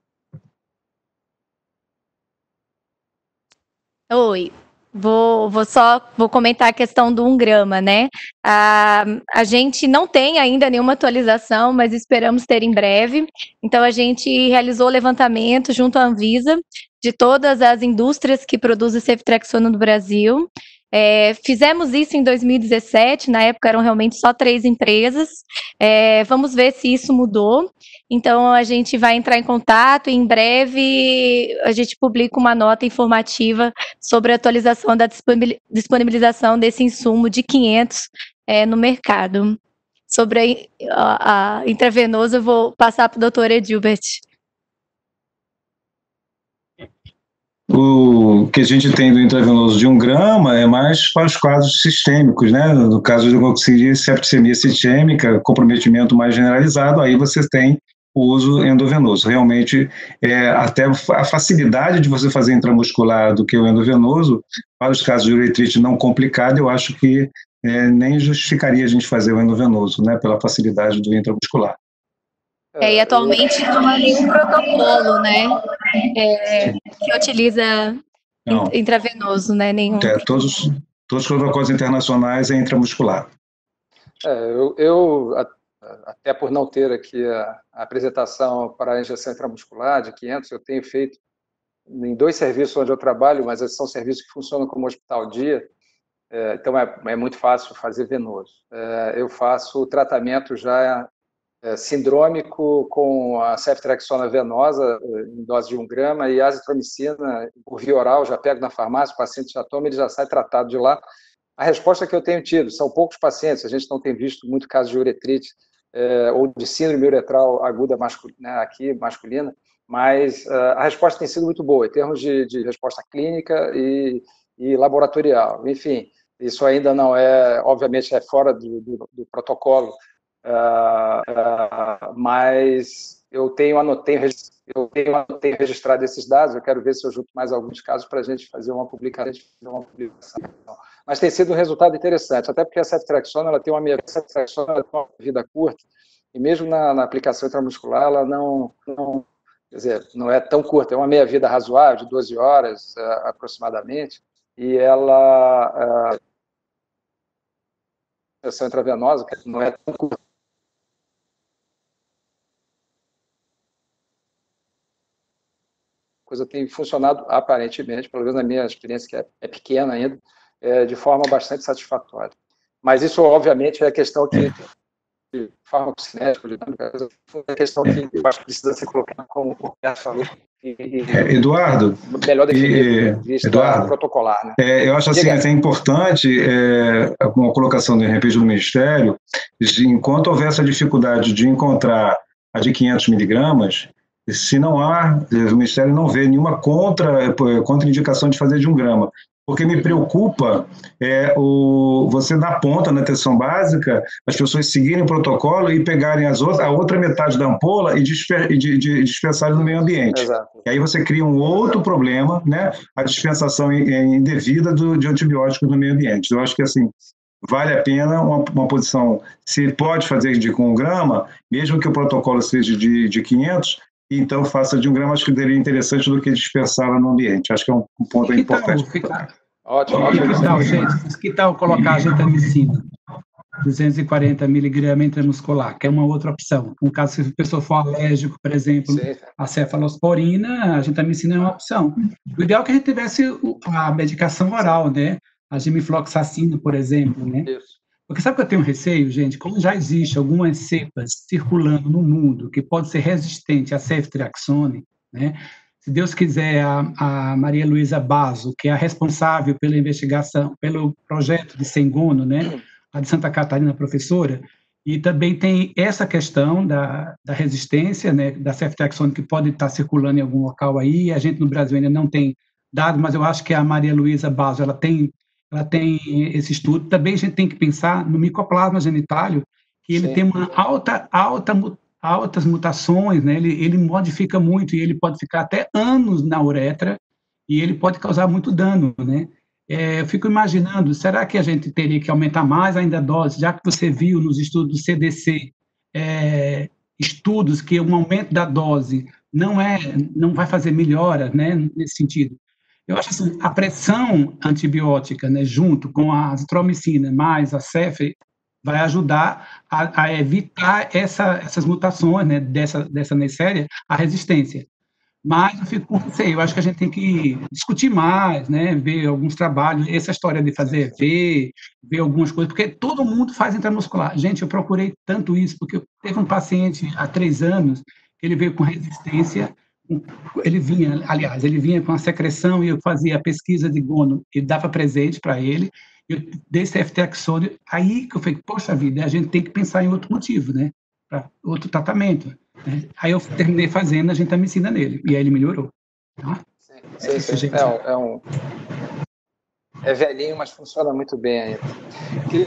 [SPEAKER 5] Oi. Vou, vou só vou comentar a questão do 1 grama, né? A, a gente não tem ainda nenhuma atualização, mas esperamos ter em breve. Então, a gente realizou o levantamento junto à Anvisa de todas as indústrias que produzem ceftriaxona no Brasil. É, fizemos isso em 2017, na época eram realmente só três empresas. É, vamos ver se isso mudou. Então a gente vai entrar em contato e em breve a gente publica uma nota informativa sobre a atualização da disponibilização desse insumo de 500 é, no mercado. Sobre a, a, a intravenosa, eu vou passar para o doutor Edilbert.
[SPEAKER 3] O que a gente tem do intravenoso de um grama é mais para os quadros sistêmicos, né? No caso de goxiria septicemia sistêmica, comprometimento mais generalizado, aí você tem o uso endovenoso. Realmente, é, até a facilidade de você fazer intramuscular do que o endovenoso, para os casos de uretrite não complicada, eu acho que é, nem justificaria a gente fazer o endovenoso, né? Pela facilidade do intramuscular.
[SPEAKER 5] É, e atualmente não há nenhum protocolo, né, é, que utiliza não. intravenoso, né, nenhum.
[SPEAKER 3] É, todos, todos os protocolos internacionais é intramuscular.
[SPEAKER 2] É, eu, eu, até por não ter aqui a, a, apresentação para a injeção intramuscular de 500, eu tenho feito em dois serviços onde eu trabalho, mas são serviços que funcionam como hospital dia, é, então é, é, muito fácil fazer venoso. É, eu faço o tratamento já é, sindrômico com a ceftriaxona venosa é, em dose de 1 grama e azitromicina por via oral, já pego na farmácia, o paciente já toma, ele já sai tratado de lá. A resposta que eu tenho tido, são poucos pacientes, a gente não tem visto muito caso de uretrite é, ou de síndrome uretral aguda masculina, né, aqui, masculina, mas uh, a resposta tem sido muito boa, em termos de, de resposta clínica e, e, laboratorial. Enfim, isso ainda não é, obviamente, é fora do, do, do protocolo Uh, mas eu tenho anotei, eu tenho registrado esses dados. Eu quero ver se eu junto mais alguns casos para a gente fazer uma publicação. Mas tem sido um resultado interessante, até porque a ceftriaxona ela tem uma ela tem uma vida curta e mesmo na, na aplicação intramuscular ela não, não quer dizer, não é tão curta, é uma meia vida razoável de 12 horas uh, aproximadamente e ela a injeção intravenosa que não é tão curta coisa tem funcionado aparentemente, pelo menos na minha experiência, que é, é pequena ainda, é, de forma bastante satisfatória. Mas isso, obviamente, é questão que, de farmacocinético, é questão que eu acho que precisa ser colocada como o falou.
[SPEAKER 3] é, Eduardo,
[SPEAKER 2] melhor definir vista Eduardo, protocolar. Né?
[SPEAKER 3] É, eu acho assim, é importante é, uma colocação de repente do Ministério, de, enquanto houver essa dificuldade de encontrar a de 500 miligramas, se não há, o Ministério não vê nenhuma contra, contraindicação de fazer de um grama. Porque me preocupa é, o, você dar ponta na atenção básica, as pessoas seguirem o protocolo e pegarem as outras, a outra metade da ampola e, disper, e de, de, dispersarem no meio ambiente. Exato. E aí você cria um outro problema, né, a dispensação indevida do, de antibióticos no meio ambiente. Eu acho que assim, vale a pena uma, uma posição, se pode fazer de com um grama, mesmo que o protocolo seja de, de 500, então faça de um grama, acho que seria interessante do que dispersá-la no ambiente. Acho que é um, um ponto que importante.
[SPEAKER 4] Tal, que tal, ótimo, ótimo. Que tal, gente? Que tal colocar a gentamicina? 240 miligramas intramuscular, que é uma outra opção. No caso, se a pessoa for alérgico, por exemplo, a cefalosporina, a gentamicina é uma opção. O ideal é que a gente tivesse a medicação oral, né? A gemifloxacina, por exemplo, né? Isso. Porque sabe que eu tenho receio, gente? Como já existe algumas cepas circulando no mundo que pode ser resistente à ceftriaxone, né? Se Deus quiser, a, a Maria Luísa Basso, que é a responsável pela investigação, pelo projeto de Sengono, né? A de Santa Catarina, professora, e também tem essa questão da, da resistência, né? Da ceftriaxone que pode estar circulando em algum local aí. A gente no Brasil ainda não tem dados, mas eu acho que a Maria Luísa Basso, ela tem ela tem esse estudo. Também a gente tem que pensar no micoplasma genitário, que ele Sim. tem uma alta, alta, altas mutações, né? Ele, ele modifica muito e ele pode ficar até anos na uretra e ele pode causar muito dano, né? É, eu fico imaginando, será que a gente teria que aumentar mais ainda a dose, já que você viu nos estudos do CDC é, estudos que um aumento da dose não é, não vai fazer melhora, né? Nesse sentido. Eu acho assim, a pressão antibiótica, né, junto com a azitromicina mais a cefre, vai ajudar a, a evitar essa, essas mutações, né, dessa, dessa Neisseria, a resistência. Mas eu fico com receio, eu acho que a gente tem que discutir mais, né, ver alguns trabalhos, essa história de fazer ver, ver algumas coisas, porque todo mundo faz intramuscular. Gente, eu procurei tanto isso, porque teve um paciente há três anos, ele veio com resistência, ele vinha, aliás, ele vinha com a secreção e eu fazia a pesquisa de gono e dava presente para ele, eu dei ceftriaxone, aí que eu falei, poxa vida, a gente tem que pensar em outro motivo, né, para outro tratamento. Né? Aí eu terminei fazendo a gentamicina nele, e aí ele melhorou. Tá?
[SPEAKER 2] Sim, sim, sim. É, é, um, é velhinho, mas funciona muito bem ainda.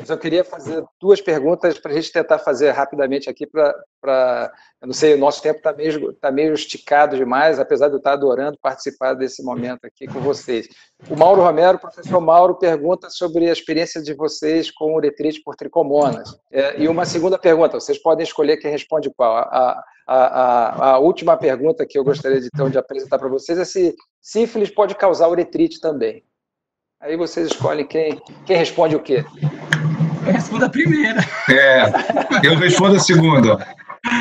[SPEAKER 2] Eu queria fazer duas perguntas para a gente tentar fazer rapidamente aqui para. Eu não sei, o nosso tempo está meio, tá meio esticado demais, apesar de eu estar adorando participar desse momento aqui com vocês. O Mauro Romero, o professor Mauro, pergunta sobre a experiência de vocês com uretrite por tricomonas. É, e uma segunda pergunta, vocês podem escolher quem responde qual. A, a, a, a última pergunta que eu gostaria de, então, de apresentar para vocês é se sífilis pode causar uretrite também. Aí vocês escolhem quem, quem responde o quê.
[SPEAKER 4] Eu respondo a primeira.
[SPEAKER 3] É, eu respondo a segunda.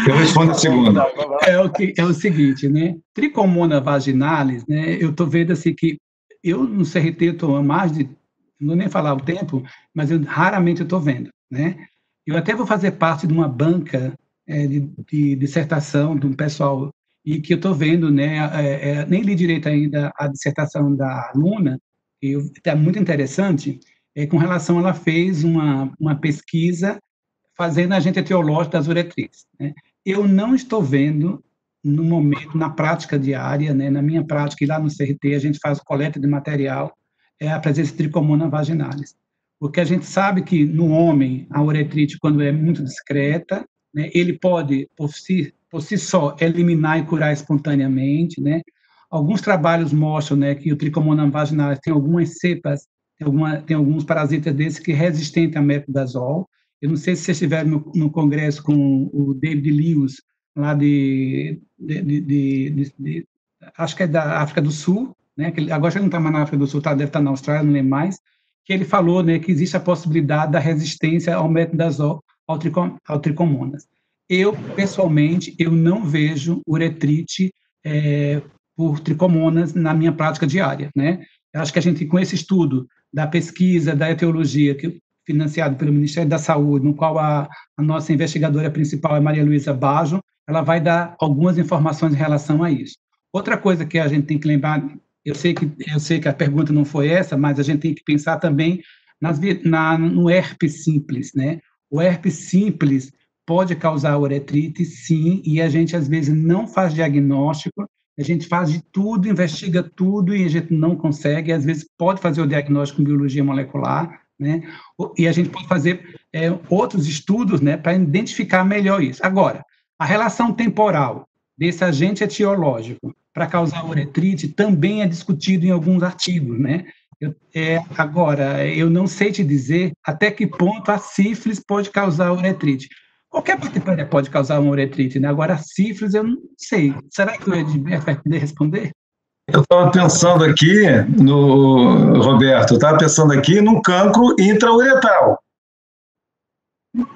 [SPEAKER 3] Eu respondo a segunda.
[SPEAKER 4] É o, que, é o seguinte, né? Tricomona vaginalis, né? Eu estou vendo assim que eu no CRT estou há mais de, não vou nem falar o tempo, mas eu raramente estou vendo, né? Eu até vou fazer parte de uma banca é, de, de, dissertação de um pessoal e que eu estou vendo, né? É, é, nem li direito ainda a dissertação da aluna, que está muito interessante, é, com relação, ela fez uma, uma pesquisa fazendo agente etiológico das uretrites. Né? Eu não estou vendo, no momento, na prática diária, né, na minha prática, e lá no CRT a gente faz coleta de material, é a presença de tricomona vaginalis. Porque a gente sabe que no homem, a uretrite, quando é muito discreta, né, ele pode, por si, por si só, eliminar e curar espontaneamente, né? Alguns trabalhos mostram né, que o tricomonam vaginalis tem algumas cepas, tem, alguma, tem alguns parasitas desses que é resistente a metronidazol. Eu não sei se vocês estiveram no, no congresso com o David Lewis, lá de, de, de, de, acho que é da África do Sul, né, que ele, agora já não está mais na África do Sul, tá, deve estar tá na Austrália, não lembro mais, que ele falou né, que existe a possibilidade da resistência ao metronidazol ao, tricom, ao tricomonas. Eu, pessoalmente, eu não vejo uretrite é, por tricomonas na minha prática diária, né? Eu acho que a gente, com esse estudo da pesquisa da etiologia, que financiado pelo Ministério da Saúde, no qual a, a nossa investigadora principal é Maria Luísa Bajo, ela vai dar algumas informações em relação a isso. Outra coisa que a gente tem que lembrar, eu sei que eu sei que a pergunta não foi essa, mas a gente tem que pensar também nas, na, no herpes simples, né? O herpes simples pode causar uretrite, sim, e a gente às vezes não faz diagnóstico a gente faz de tudo, investiga tudo e a gente não consegue. Às vezes pode fazer o diagnóstico em biologia molecular, né? E a gente pode fazer é, outros estudos, né, para identificar melhor isso. Agora, a relação temporal desse agente etiológico para causar uretrite também é discutido em alguns artigos, né? Eu, é, agora, eu não sei te dizer até que ponto a sífilis pode causar uretrite. Qualquer bactéria pode causar uma uretrite, né? Agora, a sífilis, eu não sei. Será que o Edberto vai poder responder?
[SPEAKER 3] Eu estava pensando aqui no Roberto, estava pensando aqui num cancro intrauretal.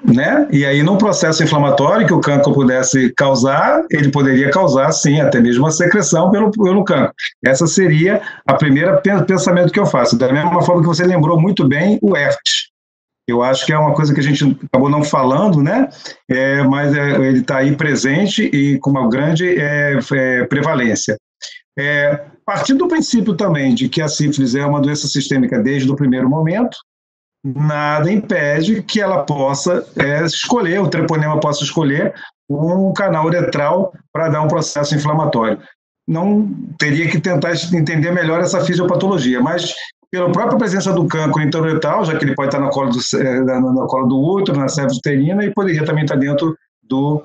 [SPEAKER 3] Né? E aí, num processo inflamatório que o cancro pudesse causar, ele poderia causar, sim, até mesmo uma secreção pelo, pelo cancro. Essa seria a primeira pensamento que eu faço. Da mesma forma que você lembrou muito bem o herpes. Eu acho que é uma coisa que a gente acabou não falando, né? É, mas é, ele está aí presente e com uma grande é, é prevalência. É, partindo do princípio também de que a sífilis é uma doença sistêmica desde o primeiro momento, nada impede que ela possa é, escolher, o treponema possa escolher um canal uretral para dar um processo inflamatório. Não teria que tentar entender melhor essa fisiopatologia, mas pela própria presença do cancro intrauretal, já que ele pode estar na cola do, eh, na, na cola do útero, na cerviz uterina, e poderia também estar dentro do,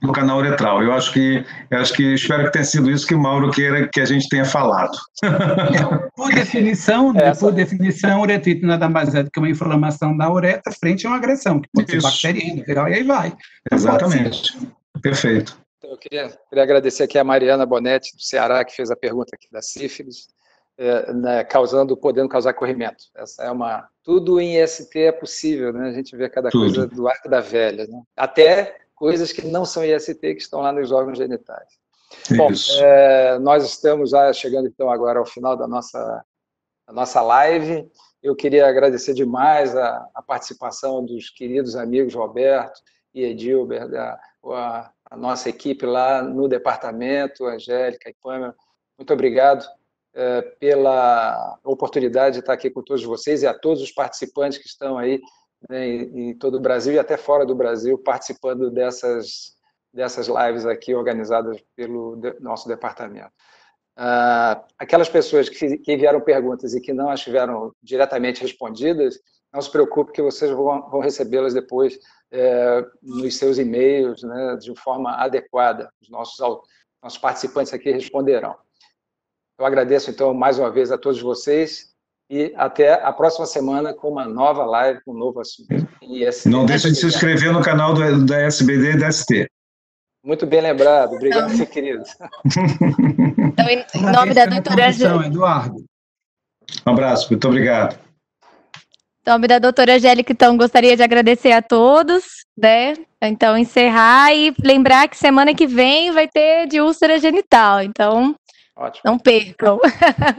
[SPEAKER 3] do canal uretral. Eu acho que, eu acho que espero que tenha sido isso que o Mauro queira que a gente tenha falado.
[SPEAKER 4] por definição, né, por definição, uretrite nada mais é do que uma inflamação da uretra frente a uma agressão, que pode isso. ser bacteriana, viral, e aí vai.
[SPEAKER 3] Exatamente. Perfeito.
[SPEAKER 2] Então, eu queria, queria agradecer aqui a Mariana Bonetti, do Ceará, que fez a pergunta aqui da sífilis. É, né, causando, podendo causar corrimento. Essa é uma tudo em IST é possível, né? A gente vê cada tudo. coisa do arco da velha, né? até coisas que não são IST que estão lá nos órgãos genitais. Bom, é, nós estamos já chegando então agora ao final da nossa da nossa live. Eu queria agradecer demais a, a participação dos queridos amigos Roberto e Edilber, da, a, a nossa equipe lá no departamento, Angélica e Pâmela. Muito obrigado pela oportunidade de estar aqui com todos vocês e a todos os participantes que estão aí né, em, todo o Brasil e até fora do Brasil participando dessas, dessas lives aqui organizadas pelo nosso departamento. Uh, aquelas pessoas que, que enviaram perguntas e que não as tiveram diretamente respondidas, não se preocupe que vocês vão, vão recebê-las depois é, nos seus e-mails, né, de forma adequada. Os nossos, nossos participantes aqui responderão. Eu agradeço, então, mais uma vez a todos vocês e até a próxima semana com uma nova live, com um novo assunto.
[SPEAKER 3] Não deixe de se inscrever no canal do, da SBD e da ST.
[SPEAKER 2] Muito bem lembrado. Obrigado, então, querido.
[SPEAKER 5] Então, em nome da doutora
[SPEAKER 4] Eduardo.
[SPEAKER 3] Um abraço, muito obrigado.
[SPEAKER 5] Em nome da doutora Angélica, então, gostaria de agradecer a todos, né? Então, encerrar e lembrar que semana que vem vai ter de úlcera genital. Então, Ótimo. Não percam.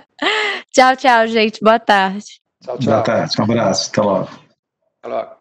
[SPEAKER 5] tchau, tchau, gente. Boa tarde.
[SPEAKER 3] Tchau, tchau. Boa tarde. Um abraço. Até logo. Até logo.